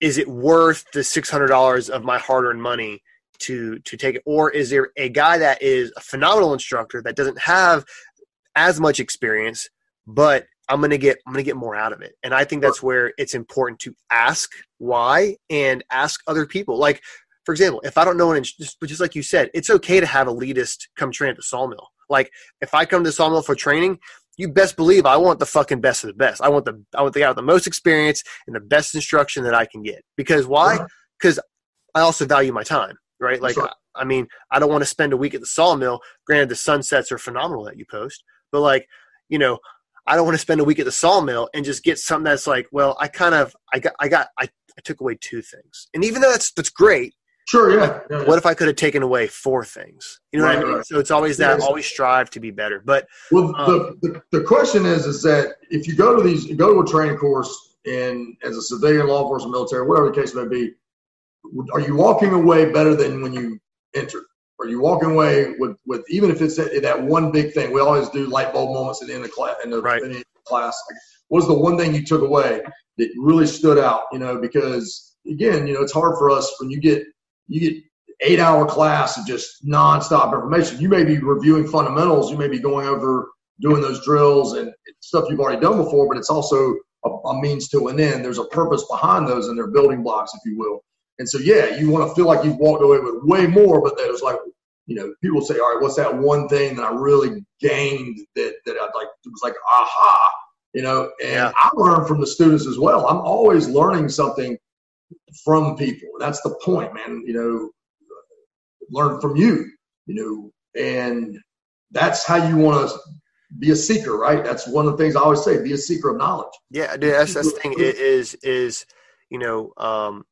Speaker 1: is it worth the six hundred dollars of my hard-earned money to to take it? Or is there a guy that is a phenomenal instructor that doesn't have as much experience but i'm going to get i'm to get more out of it? And i think that's where it's important to ask why and ask other people. Like for example if i don't know an just, just like you said it's okay to have elitist come train at the sawmill like if i come to the sawmill for training you best believe I want the fucking best of the best. I want the I want the guy with the most experience and the best instruction that I can get. Because why? Because I also value my time right? Like, right. I mean, I don't want to spend a week at the sawmill. Granted, the sunsets are phenomenal that you post, but like, you know, I don't want to spend a week at the sawmill and just get something that's like, well, I kind of, I got, I got, I, I took away two things, and even though that's that's great.
Speaker 2: Sure, yeah. yeah,
Speaker 1: yeah. What if I could have taken away four things? You know right, what I mean? Right. So it's always that, always strive to be better. But
Speaker 2: well, um, the, the the question is, is that if you go to these, you go to a training course in as a civilian, law enforcement, military, whatever the case may be, are you walking away better than when you entered? Are you walking away with, with even if it's that, that one big thing? We always do light bulb moments at the end of class. In the,
Speaker 1: right.
Speaker 2: in the class, what was the one thing you took away that really stood out? You know, because again, you know, it's hard for us when you get you get eight hour class of just nonstop information. You may be reviewing fundamentals. You may be going over doing those drills and stuff you've already done before, but it's also a, a means to an end. There's a purpose behind those, and they're building blocks, if you will. And so, yeah, you want to feel like you've walked away with way more, but there's like, you know, people say, all right, what's that one thing that I really gained that, that I like, it was like, aha, you know, and yeah. I learn from the students as well. I'm always learning something from people. That's the point, man. You know, learn from you, you know, and that's how you want to be a seeker, right? That's one of the things I always say: be a seeker of knowledge.
Speaker 1: Yeah, dude, that's that's the thing. Is is you know, um,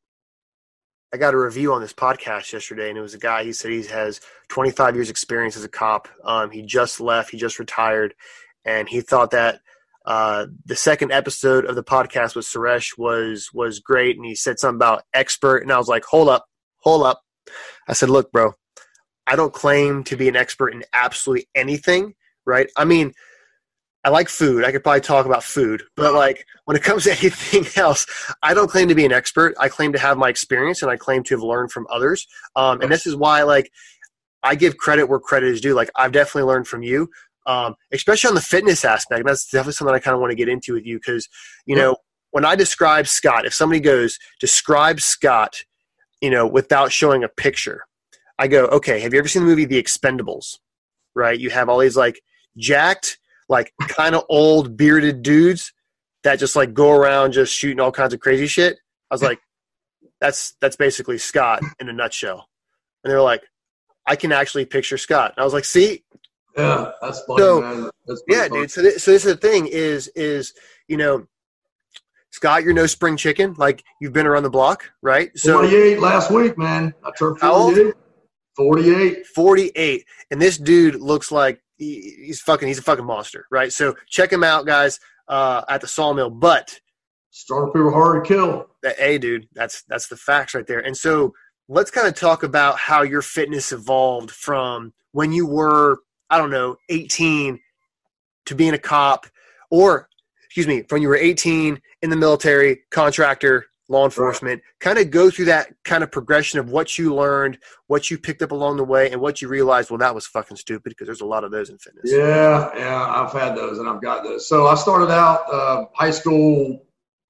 Speaker 1: I got a review on this podcast yesterday, and it was a guy. He said he has 25 years experience as a cop. Um, he just left. He just retired, and he thought that uh, the second episode of the podcast with Suresh was was great. And he said something about expert, and I was like, hold up, hold up. I said, look, bro, I don't claim to be an expert in absolutely anything. Right? I mean, I like food. I could probably talk about food, but like when it comes to <laughs> anything else, I don't claim to be an expert. I claim to have my experience and I claim to have learned from others. Um, and this is why, like, I give credit where credit is due. Like, I've definitely learned from you, um, especially on the fitness aspect. That's definitely something I kind of want to get into with you because, you know, when I describe Scott, if somebody goes, describe Scott, you know, without showing a picture, I go, okay, have you ever seen the movie The Expendables? Right? You have all these like jacked, like kind of old bearded dudes that just like go around just shooting all kinds of crazy shit. I was like, that's that's basically Scott in a nutshell. And they were like, I can actually picture Scott. And I was like, see,
Speaker 2: yeah, that's funny, so, man. That's
Speaker 1: yeah, dude. So this, so this is the thing is is you know, Scott, you're no spring chicken. Like you've been around the block, right?
Speaker 2: So 48 last week, man. I turned 48. 48.
Speaker 1: 48. And this dude looks like he, he's fucking, he's a fucking monster, right? So check him out, guys, uh, at the sawmill. But
Speaker 2: strong people hard to kill.
Speaker 1: That, hey, dude, that's that's the facts right there. And so let's kind of talk about how your fitness evolved from when you were, I don't know, 18 to being a cop, or excuse me, from you were 18 in the military, contractor, law enforcement right. kind of go through that kind of progression of what you learned what you picked up along the way and what you realized well that was fucking stupid because there's a lot of those in fitness
Speaker 2: yeah yeah i've had those and i've got those so i started out uh, high school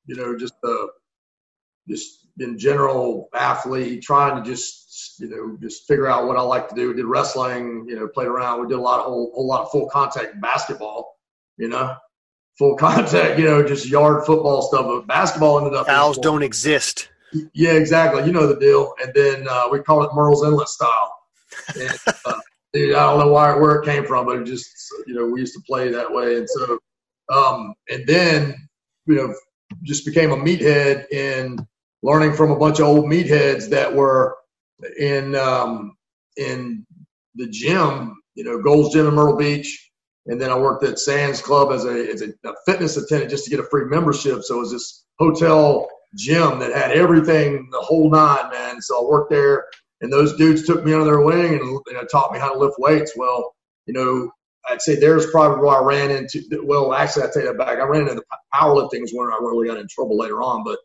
Speaker 2: you know just uh, just in general athlete trying to just you know just figure out what i like to do we did wrestling you know played around we did a lot of whole, whole lot of full contact basketball you know full <laughs> contact, you know, just yard football stuff. But basketball ended up.
Speaker 1: Fouls don't exist.
Speaker 2: Yeah, exactly. You know the deal. And then uh, we call it Murrells Inlet style. And, uh, <laughs> dude, I don't know why where it came from, but it just you know we used to play that way, and so um, and then you know just became a meathead in learning from a bunch of old meatheads that were in um, in the gym, you know, Gold's Gym in Myrtle Beach, and then I worked at Sands Club as a as a, fitness attendant just to get a free membership. So it was this hotel gym that had everything, the whole nine, man. So I worked there, and those dudes took me under their wing and you know, taught me how to lift weights. Well, you know, I'd say there's probably where I ran into. Well, actually, I take that back. I ran into the powerlifting is where I really got in trouble later on. But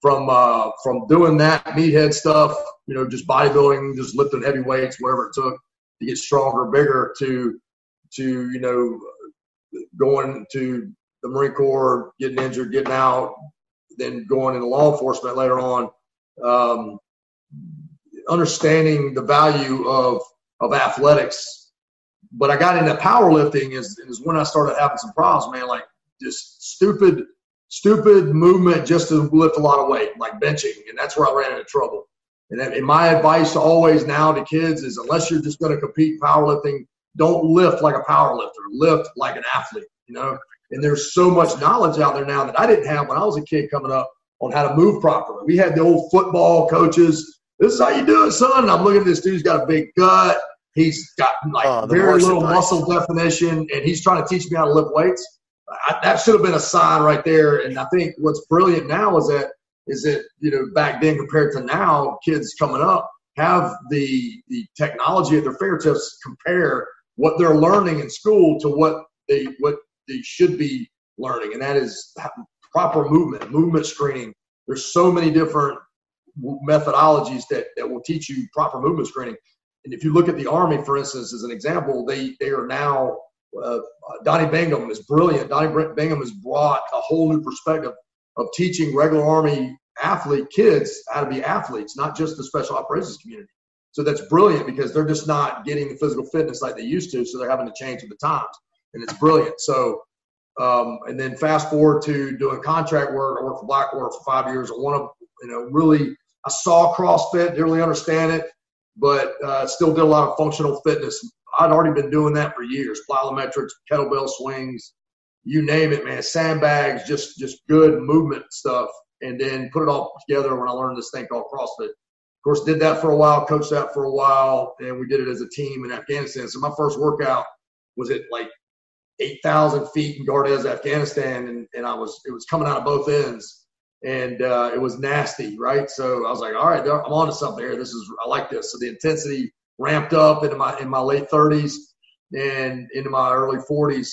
Speaker 2: from uh, from doing that meathead stuff, you know, just bodybuilding, just lifting heavy weights, whatever it took to get stronger, bigger, to to you know going to the Marine Corps, getting injured, getting out, then going into law enforcement later on. Um, understanding the value of of athletics, but I got into powerlifting is is when I started having some problems, man. Like just stupid, stupid movement just to lift a lot of weight, like benching, and that's where I ran into trouble. And, and my advice always now to kids is unless you're just going to compete powerlifting don't lift like a power lifter, lift like an athlete, you know? And there's so much knowledge out there now that I didn't have when I was a kid coming up on how to move properly. We had the old football coaches. This is how you do it, son. I'm looking at this dude. He's got a big gut. He's got like oh, very little muscle definition, and he's trying to teach me how to lift weights. I, that should have been a sign right there. And I think what's brilliant now is that is that you know back then compared to now, kids coming up have the the technology at their fingertips compare what they're learning in school to what they what they should be learning, and that is proper movement, movement screening. There's so many different methodologies that, that will teach you proper movement screening. And if you look at the Army, for instance, as an example, they, they are now, uh, Donnie Bingham is brilliant. Donnie Bingham has brought a whole new perspective of teaching regular Army athlete kids how to be athletes, not just the special operations community. So that's brilliant because they're just not getting the physical fitness like they used to. So they're having to change with the times, and it's brilliant. So, um, and then fast forward to doing contract work. I worked for Blackwater for five years. I want to, you know, really, I saw CrossFit, didn't really understand it, but uh, still did a lot of functional fitness. I'd already been doing that for years. Plyometrics, kettlebell swings, you name it, man. Sandbags, just just good movement stuff, and then put it all together when I learned this thing called CrossFit Of course, did that for a while, coached that for a while, and we did it as a team in Afghanistan. So my first workout was at like 8,000 feet in Gardez, Afghanistan, and, and I was it was coming out of both ends, and uh, it was nasty, right? So I was like, all right, I'm on to something here. This is I like this. So the intensity ramped up into my in my late 30s and into my early 40s.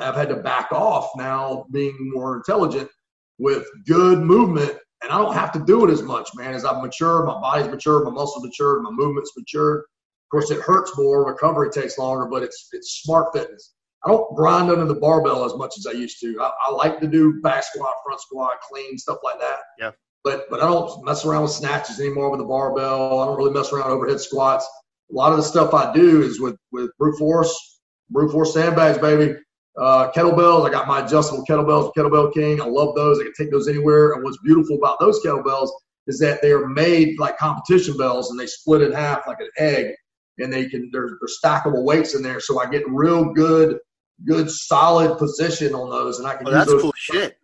Speaker 2: I've had to back off now, being more intelligent with good movement and I don't have to do it as much, man. As I've matured, my body's matured, my muscles matured, my movement's matured. Of course, it hurts more, recovery takes longer, but it's it's smart fitness. I don't grind under the barbell as much as I used to. I, I like to do back squat, front squat, clean stuff like that.
Speaker 1: Yeah.
Speaker 2: But but I don't mess around with snatches anymore with the barbell. I don't really mess around overhead squats. A lot of the stuff I do is with with brute force, brute force sandbags, baby. Uh, kettlebells, I got my adjustable kettlebells, Kettlebell King. I love those. I can take those anywhere. And what's beautiful about those kettlebells is that they are made like competition bells and they split in half like an egg. And they can, there's, there's stackable weights in there. So I get real good, good solid position on those. And I can
Speaker 1: oh,
Speaker 2: use
Speaker 1: that's
Speaker 2: those.
Speaker 1: cool shit.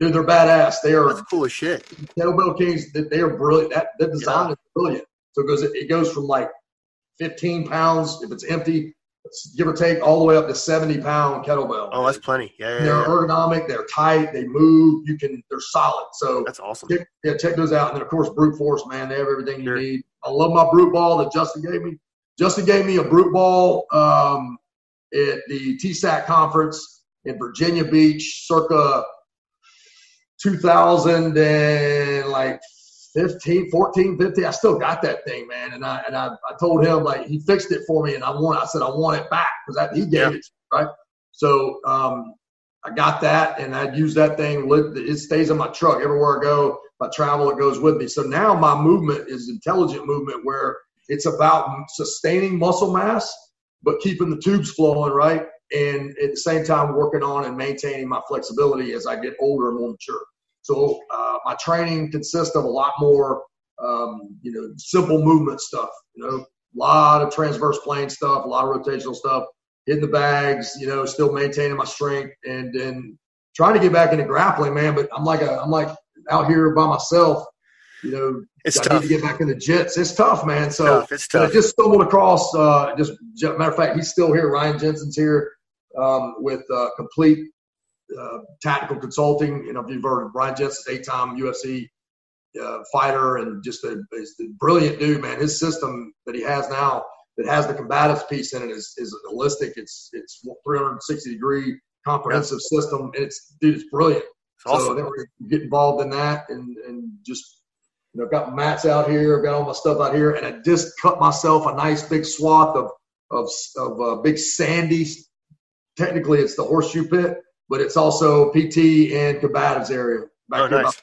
Speaker 2: Dude, they're badass. They are
Speaker 1: that's cool as shit.
Speaker 2: Kettlebell Kings, they are brilliant. That, that design yeah. is brilliant. So it goes, it goes from like 15 pounds if it's empty, give or take all the way up to 70 pound kettlebell.
Speaker 1: Oh, that's plenty. Yeah, yeah
Speaker 2: They're
Speaker 1: yeah.
Speaker 2: ergonomic. They're tight. They move. You can. They're solid. So
Speaker 1: that's awesome.
Speaker 2: Check, yeah, check those out. And then of course brute force, man. They have everything sure. you need. I love my brute ball that Justin gave me. Justin gave me a brute ball um, at the TSAC conference in Virginia Beach, circa 2000 and like 15, 14, 15. I still got that thing, man. And I and I, I told him like he fixed it for me, and I want. I said I want it back because he gave it right. So um, I got that, and I use that thing. It stays in my truck everywhere I go. If I travel, it goes with me. So now my movement is intelligent movement, where it's about sustaining muscle mass, but keeping the tubes flowing right, and at the same time working on and maintaining my flexibility as I get older and more mature. So uh, my training consists of a lot more, um, you know, simple movement stuff. You know, a lot of transverse plane stuff, a lot of rotational stuff, hitting the bags. You know, still maintaining my strength, and then trying to get back into grappling, man. But I'm like a, I'm like out here by myself. You know,
Speaker 1: it's
Speaker 2: I
Speaker 1: tough.
Speaker 2: need to get back into jits. It's tough, man. So
Speaker 1: it's tough. It's tough.
Speaker 2: I just stumbled across. Uh, just matter of fact, he's still here. Ryan Jensen's here um, with uh, complete uh, tactical consulting. You know, if you've heard of Brian Jensen's eight-time UFC uh, fighter and just a, a, brilliant dude, man. His system that he has now that has the combative piece in it is, is holistic. It's it's 360 degree comprehensive yeah. system. It's dude, it's brilliant.
Speaker 1: It's awesome.
Speaker 2: So get involved in that and and just you know got mats out here, I've got all my stuff out here, and I just cut myself a nice big swath of of of uh, big sandy. Technically, it's the horseshoe pit but it's also PT and combatives area.
Speaker 1: oh, nice.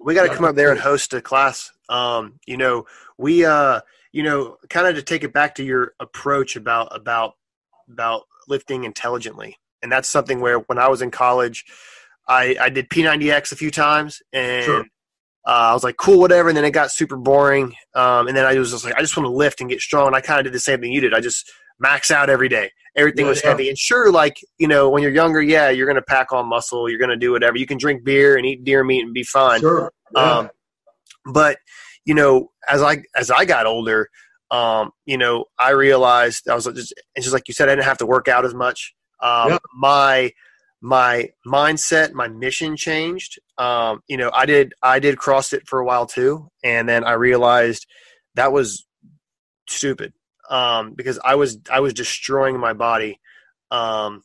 Speaker 1: We got to come up there and host a class. Um, you know, we, uh, you know, kind of to take it back to your approach about about about lifting intelligently, and that's something where when I was in college, I I did P90X a few times, and sure. uh, I was like, cool, whatever. And then it got super boring, um, and then I was just like, I just want to lift and get strong. And I kind of did the same thing you did. I just max out every day everything yeah, was heavy. And sure, like you know, when you're younger, yeah, you're gonna pack on muscle, you're gonna do whatever. You can drink beer and eat deer meat and be fine.
Speaker 2: Sure. Yeah. Um,
Speaker 1: but you know, as I as I got older, um, you know, I realized I was just it's just like you said, I didn't have to work out as much. Um, yeah. My my mindset, my mission changed. Um, you know, I did I did CrossFit for a while too, and then I realized that was stupid um, because I was I was destroying my body um,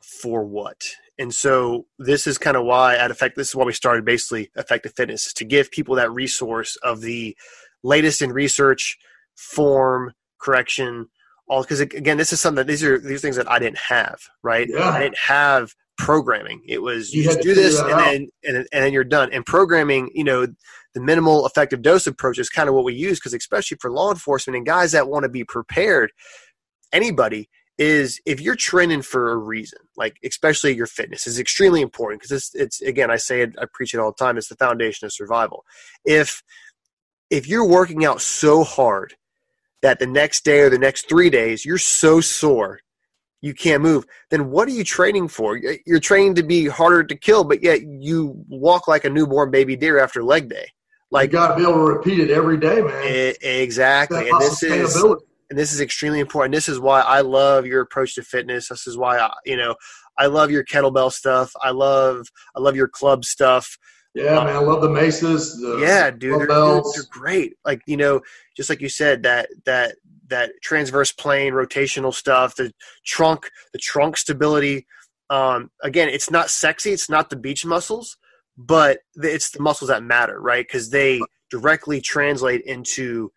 Speaker 1: for what? And so this is kind of why at effect this is why we started basically effective fitness to give people that resource of the latest in research, form, correction, all because again this is something that these are these things that I didn't have right.
Speaker 2: Yeah. I
Speaker 1: didn't have programming. It was you, you just do this and then and, and then you're done. And programming, you know, the minimal effective dose approach is kind of what we use because especially for law enforcement and guys that want to be prepared, anybody is if you're training for a reason, like especially your fitness is extremely important because it's it's again I say it I preach it all the time. It's the foundation of survival. If if you're working out so hard that the next day or the next three days you're so sore you can't move, then what are you training for? You're training to be harder to kill, but yet you walk like a newborn baby deer after leg day. Like
Speaker 2: you got to be able to repeat it every day, man.
Speaker 1: It, exactly, and this is and this is extremely important. This is why I love your approach to fitness. This is why I, you know, I love your kettlebell stuff. I love I love your club stuff.
Speaker 2: Yeah, um, man, I love the mesas. The
Speaker 1: yeah, dude, they're, they're, great. Like you know, just like you said, that that that transverse plane rotational stuff, the trunk, the trunk stability. Um, again, it's not sexy. It's not the beach muscles, but it's the muscles that matter, right? Because they directly translate into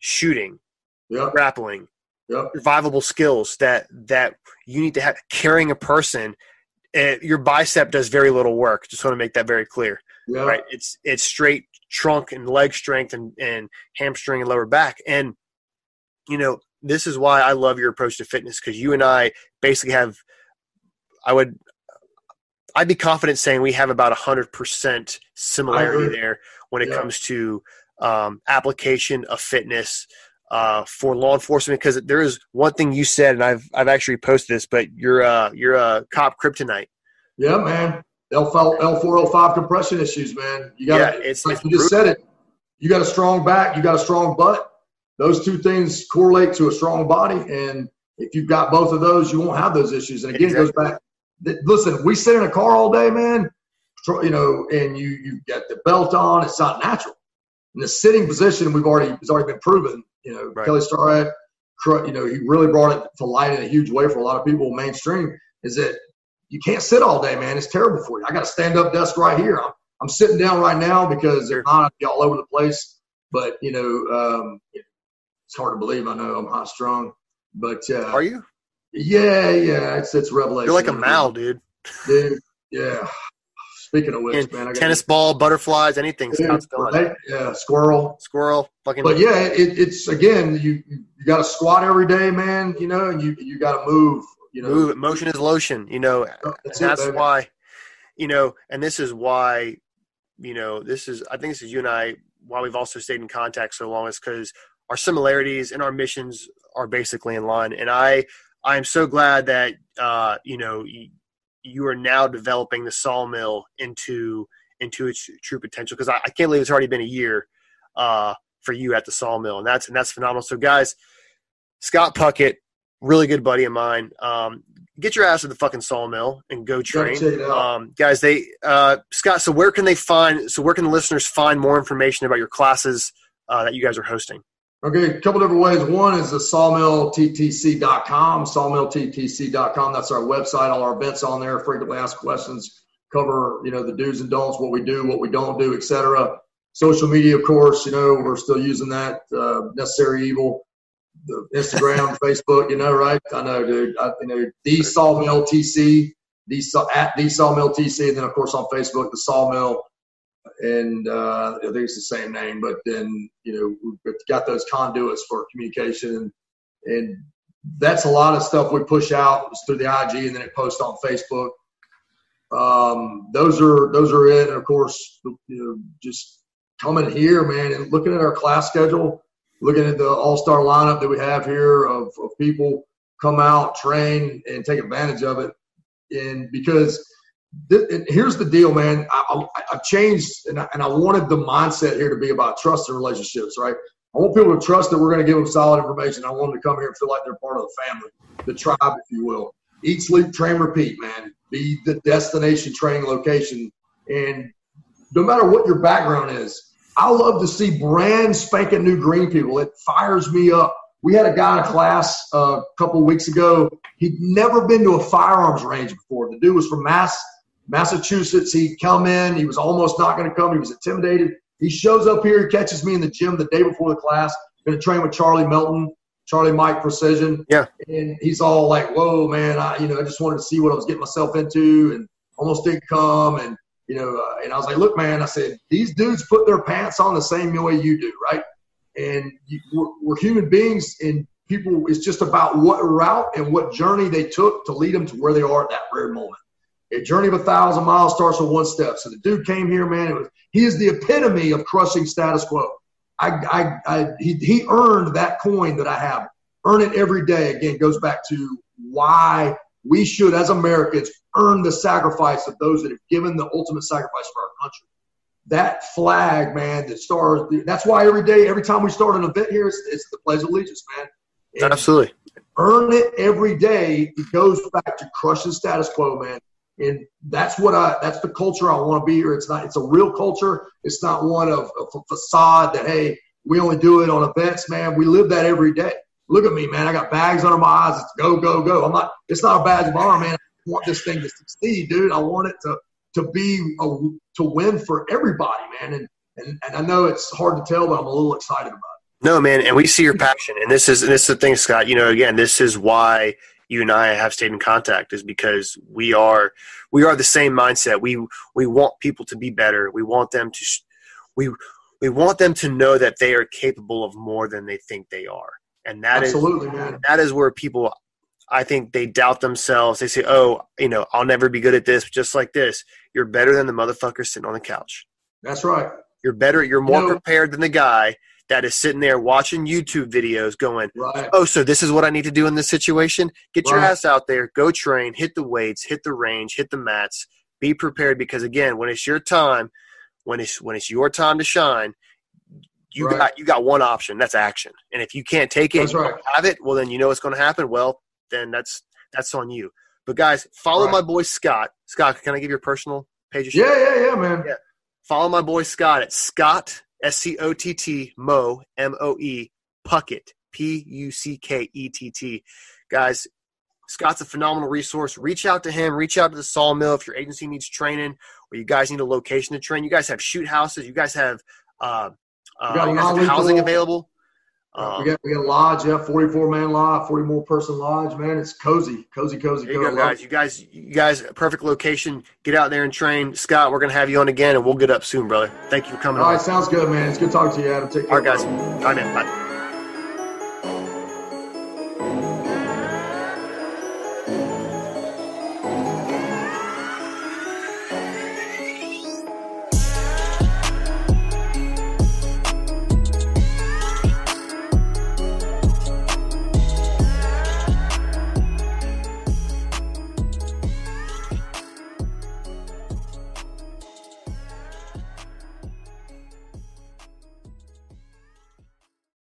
Speaker 1: shooting,
Speaker 2: yep.
Speaker 1: grappling,
Speaker 2: yep.
Speaker 1: survivable skills that that you need to have. Carrying a person, uh, your bicep does very little work. Just want to make that very clear,
Speaker 2: yep.
Speaker 1: right? It's it's straight trunk and leg strength and, and hamstring and lower back. And you know, this is why I love your approach to fitness because you and I basically have. I would I'd be confident saying we have about 100% similarity there when it yeah. comes to um, application of fitness uh, for law enforcement. Because there is one thing you said, and I've I've actually posted this, but you're uh, you're a cop kryptonite.
Speaker 2: Yeah, man. L four L five compression issues, man. You got
Speaker 1: yeah, it's,
Speaker 2: like
Speaker 1: it's
Speaker 2: you just said it. You got a strong back. You got a strong butt. those two things correlate to a strong body. And if you've got both of those, you won't have those issues. And again, exactly. it goes back. Listen, we sit in a car all day, man. You know, and you you got the belt on. It's not natural. In the sitting position, we've already it's already been proven. You know, right. Kelly Starrett, you know, he really brought it to light in a huge way for a lot of people mainstream. Is that you can't sit all day, man. It's terrible for you. I got a stand up desk right here. I'm, I'm sitting down right now because if not, all over the place. But you know, um, it's hard to believe. I know I'm high strung, but uh,
Speaker 1: are you?
Speaker 2: Yeah, yeah. It's it's revelation.
Speaker 1: You're like a mal, dude.
Speaker 2: Dude, yeah. Speaking of which, man,
Speaker 1: tennis ball, butterflies, anything.
Speaker 2: Yeah, right? yeah, squirrel,
Speaker 1: squirrel, fucking.
Speaker 2: But yeah, it, it's again, you you got to squat every day, man. You know, and you you got to move. You know,
Speaker 1: move. Motion is lotion. You know, oh, that's, it, that's why. You know, and this is why. You know, this is. I think this is you and I. Why we've also stayed in contact so long is because our similarities and our missions are basically in line. And I, I am so glad that uh, you know you, you, are now developing the sawmill into into its true potential because I, I, can't believe it's already been a year uh, for you at the sawmill, and that's and that's phenomenal. So, guys, Scott Puckett, really good buddy of mine. Um, get your ass to the fucking sawmill and go train, um, guys. They uh, Scott. So, where can they find? So, where can the listeners find more information about your classes uh, that you guys are hosting?
Speaker 2: Okay, a couple different ways. One is the sawmillttc.com, sawmillttc.com. That's our website. All our events on there, frequently asked questions, cover you know the do's and don'ts, what we do, what we don't do, etc. Social media, of course, you know we're still using that. Uh, necessary evil, Instagram, <laughs> Facebook, you know, right? I know, dude. I, you know, the sawmill TC, the at the sawmill TC, and then of course on Facebook, the sawmill and uh, I think it's the same name. But then you know we've got those conduits for communication, and, and that's a lot of stuff we push out through the IG, and then it posts on Facebook. Um, those are those are it, and of course, you know, just coming here, man, and looking at our class schedule, looking at the all star lineup that we have here of, of people come out, train, and take advantage of it. And because here's the deal, man. I, have changed, and I, and I wanted the mindset here to be about trust and relationships, right? I want people to trust that we're going to give them solid information. I want them to come here and feel like they're part of the family, the tribe, if you will. Eat, sleep, train, repeat, man. Be the destination training location. And no matter what your background is, I love to see brand spanking new green people. It fires me up. We had a guy in a class uh, a couple weeks ago. He'd never been to a firearms range before. The dude was from Mass Massachusetts. He'd come in. He was almost not going to come. He was intimidated. He shows up here. He catches me in the gym the day before the class. Going to train with Charlie Melton, Charlie Mike Precision.
Speaker 1: Yeah.
Speaker 2: And he's all like, "Whoa, man! I, you know, I just wanted to see what I was getting myself into, and almost didn't come." And you know, uh, and I was like, "Look, man," I said, "These dudes put their pants on the same way you do, right? And you, we're, we're human beings, and people. It's just about what route and what journey they took to lead them to where they are at that rare moment." A journey of a thousand miles starts with one step. So the dude came here, man. It was he is the epitome of crushing status quo. I, I, I he, he earned that coin that I have. Earn it every day. Again, goes back to why we should, as Americans, earn the sacrifice of those that have given the ultimate sacrifice for our country. That flag, man, that stars. That's why every day, every time we start an event here, it's, it's the Pledge of Allegiance, man.
Speaker 1: And Absolutely.
Speaker 2: Earn it every day. It goes back to crushing status quo, man and that's what I that's the culture I want to be here. It's not it's a real culture. It's not one of, a facade that hey we only do it on events, man. We live that every day. Look at me, man. I got bags under my eyes. It's go go go. I'm not. It's not a badge of honor, man. I want this thing to succeed, dude. I want it to to be a, to win for everybody, man. And, and and I know it's hard to tell, but I'm a little excited about it.
Speaker 1: No, man, and we see your passion, and this is this is the thing, Scott. You know, again, this is why you and I have stayed in contact is because we are we are the same mindset. We we want people to be better. We want them to we we want them to know that they are capable of more than they think they are. And that
Speaker 2: Absolutely,
Speaker 1: is,
Speaker 2: man.
Speaker 1: that is where people I think they doubt themselves. They say, "Oh, you know, I'll never be good at this." Just like this, you're better than the motherfucker sitting on the couch.
Speaker 2: That's right.
Speaker 1: You're better. You're more you know, prepared than the guy that is sitting there watching YouTube videos going,
Speaker 2: right.
Speaker 1: oh, so this is what I need to do in this situation? Get your ass out there, go train, hit the weights, hit the range, hit the mats, be prepared because again, when it's your time, when it's when it's your time to shine, you right. got you got one option. That's action. And if you can't take it,
Speaker 2: right.
Speaker 1: have it. Well, then you know what's going to happen. Well, then that's that's on you. But guys, follow right. my boy Scott. Scott, can I give your personal page?
Speaker 2: Yeah, yeah, yeah, man. Yeah.
Speaker 1: Follow my boy Scott at Scott S C O T T Mo M O E Puckett P U C K E T T. Guys, Scott's a phenomenal resource. Reach out to him. Reach out to the sawmill if your agency needs training or you guys need a location to train. You guys have shoot houses. You guys have, uh, uh, you guys have housing available.
Speaker 2: Um, we got we got a lodge, yeah, forty four man lodge, forty more person lodge, man. It's cozy, cozy, cozy.
Speaker 1: There you go, guys. You guys, you guys, perfect location. Get out there and train, Scott. We're gonna have you on again, and we'll get up soon, brother. Thank you for coming.
Speaker 2: All
Speaker 1: on.
Speaker 2: right, sounds good, man. It's good talking to you, Adam. Take care.
Speaker 1: All right, guys. All right, man. Bye.